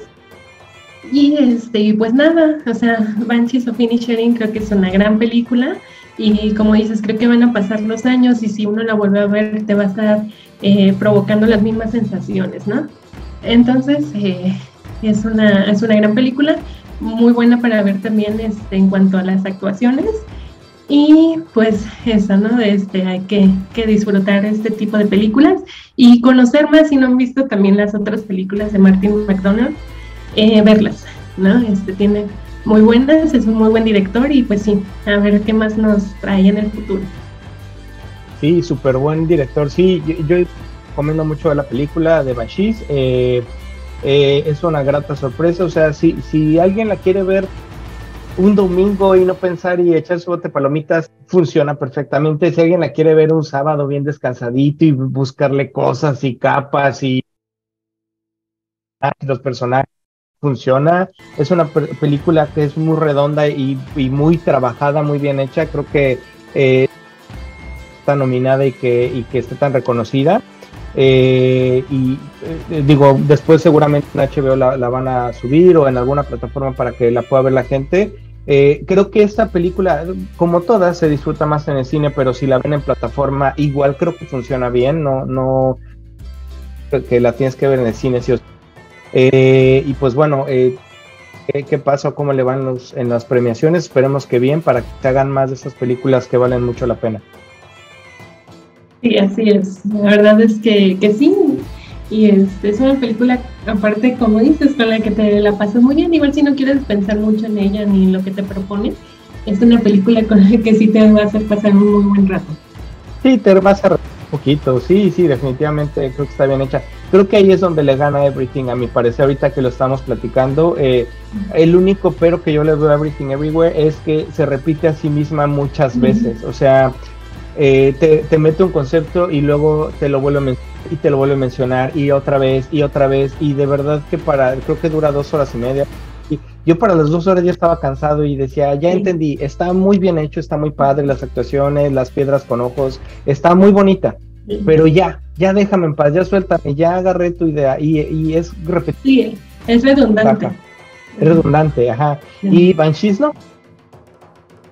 Y este, pues nada, o sea, Banshees of Finishing creo que es una gran película y como dices, creo que van a pasar los años y si uno la vuelve a ver te va a estar eh, provocando las mismas sensaciones, ¿no? Entonces, eh, es, una, es una gran película, muy buena para ver también este, en cuanto a las actuaciones y pues eso, ¿no? Este, hay que, que, disfrutar este tipo de películas y conocer más si no han visto también las otras películas de Martin McDonald, eh, verlas, ¿no? Este tiene muy buenas, es un muy buen director y pues sí, a ver qué más nos trae en el futuro. Sí, súper buen director. Sí, yo, yo recomiendo mucho la película de Banshees. Eh, eh, es una grata sorpresa. O sea, si, si alguien la quiere ver un domingo y no pensar y echar su bote palomitas funciona perfectamente. Si alguien la quiere ver un sábado bien descansadito y buscarle cosas y capas y los personajes funciona. Es una película que es muy redonda y, muy trabajada, muy bien hecha. Creo que eh, está nominada y que, y esté tan reconocida. Eh, y eh, digo, después seguramente en HBO la, la, van a subir o en alguna plataforma para que la pueda ver la gente. Eh, creo que esta película, como todas, se disfruta más en el cine, pero si la ven en plataforma, igual creo que funciona bien, no, no, que la tienes que ver en el cine, sí. Eh, y pues bueno, eh, qué, pasa o cómo le van en las premiaciones. Esperemos que bien para que se hagan más de esas películas que valen mucho la pena. Sí, así es. La verdad es que, que sí. Y es, es una película, aparte, como dices, con la que te la pasas muy bien. Igual si no quieres pensar mucho en ella ni en lo que te propone, es una película con la que sí te va a hacer pasar un muy buen rato. Sí, te vas a un poquito, sí, sí, definitivamente creo que está bien hecha. Creo que ahí es donde le gana Everything, a mi parecer, ahorita que lo estamos platicando. Eh, el único pero que yo le doy a Everything Everywhere es que se repite a sí misma muchas veces. O sea, eh, te, te, mete un concepto y luego te lo vuelve a mencionar y te lo vuelve a mencionar y otra vez y otra vez y de verdad que para creo que dura dos horas y media. Y yo para las dos horas ya estaba cansado y decía ya entendí está muy bien hecho está muy padre las actuaciones las piedras con ojos está muy bonita pero ya ya déjame en paz ya suéltame ya agarré tu idea y, y es repetido sí, es redundante. Es redundante ajá. Y Banshees no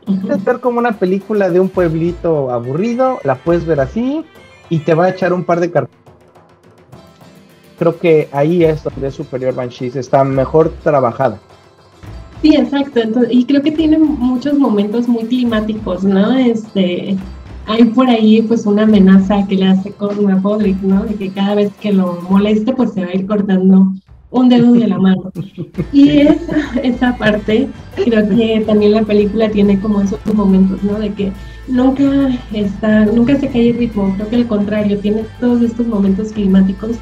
Puedes ver como una película de un pueblito aburrido, la puedes ver así y te va a echar un par de cartas. Creo que ahí es donde es superior Banshees, está mejor trabajada. Sí, exacto. y creo que tiene muchos momentos muy climáticos, ¿no? Este, hay por ahí pues una amenaza que le hace con una Podrick, ¿no? De que cada vez que lo moleste pues se va a ir cortando un dedo de la mano. Y esa, esa parte, creo que también la película tiene como esos momentos, ¿no? De que nunca está, nunca se cae el ritmo, creo que al contrario, tiene todos estos momentos climáticos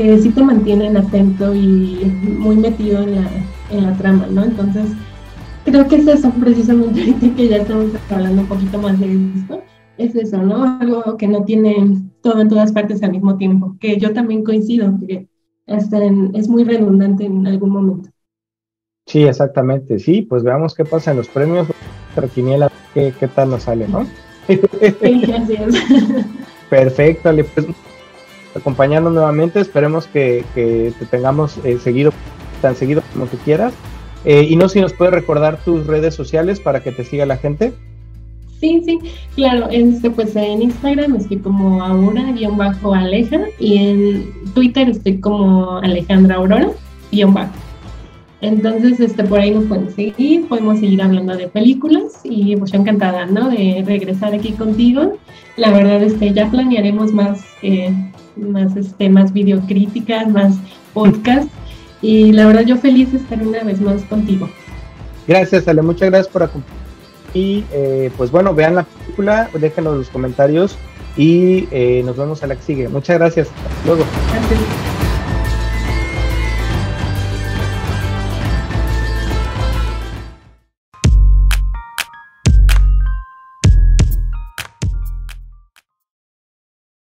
que sí te mantienen atento y muy metido en la, en la trama, ¿no? Entonces, creo que es eso, precisamente ahorita que ya estamos hablando un poquito más de esto, es eso, ¿no? Algo que no tiene todo en todas partes al mismo tiempo, que yo también coincido, que es muy redundante en algún momento. Sí, exactamente. Sí, pues veamos qué pasa en los premios. Quiniela, qué, qué tal nos sale, ¿no? Sí, Perfecto, Ale, pues acompañarnos nuevamente. Esperemos que, te tengamos eh, seguido, tan seguido como tú quieras. Eh, y no si nos puedes recordar tus redes sociales para que te siga la gente. Sí, sí, claro. Este, pues en Instagram estoy como Aura-Aleja y en Twitter estoy como Alejandra Aurora-Bajo. Entonces, este, por ahí nos pueden seguir, podemos seguir hablando de películas y pues yo encantada, ¿no? De regresar aquí contigo. La verdad es que ya planearemos más, eh, más, este, más videocríticas, más podcast y la verdad yo feliz de estar una vez más contigo. Gracias, Ale, muchas gracias por acompañarnos y eh, pues bueno, vean la película, déjenos los comentarios y eh, nos vemos a la que sigue. Muchas gracias. Hasta luego. Gracias.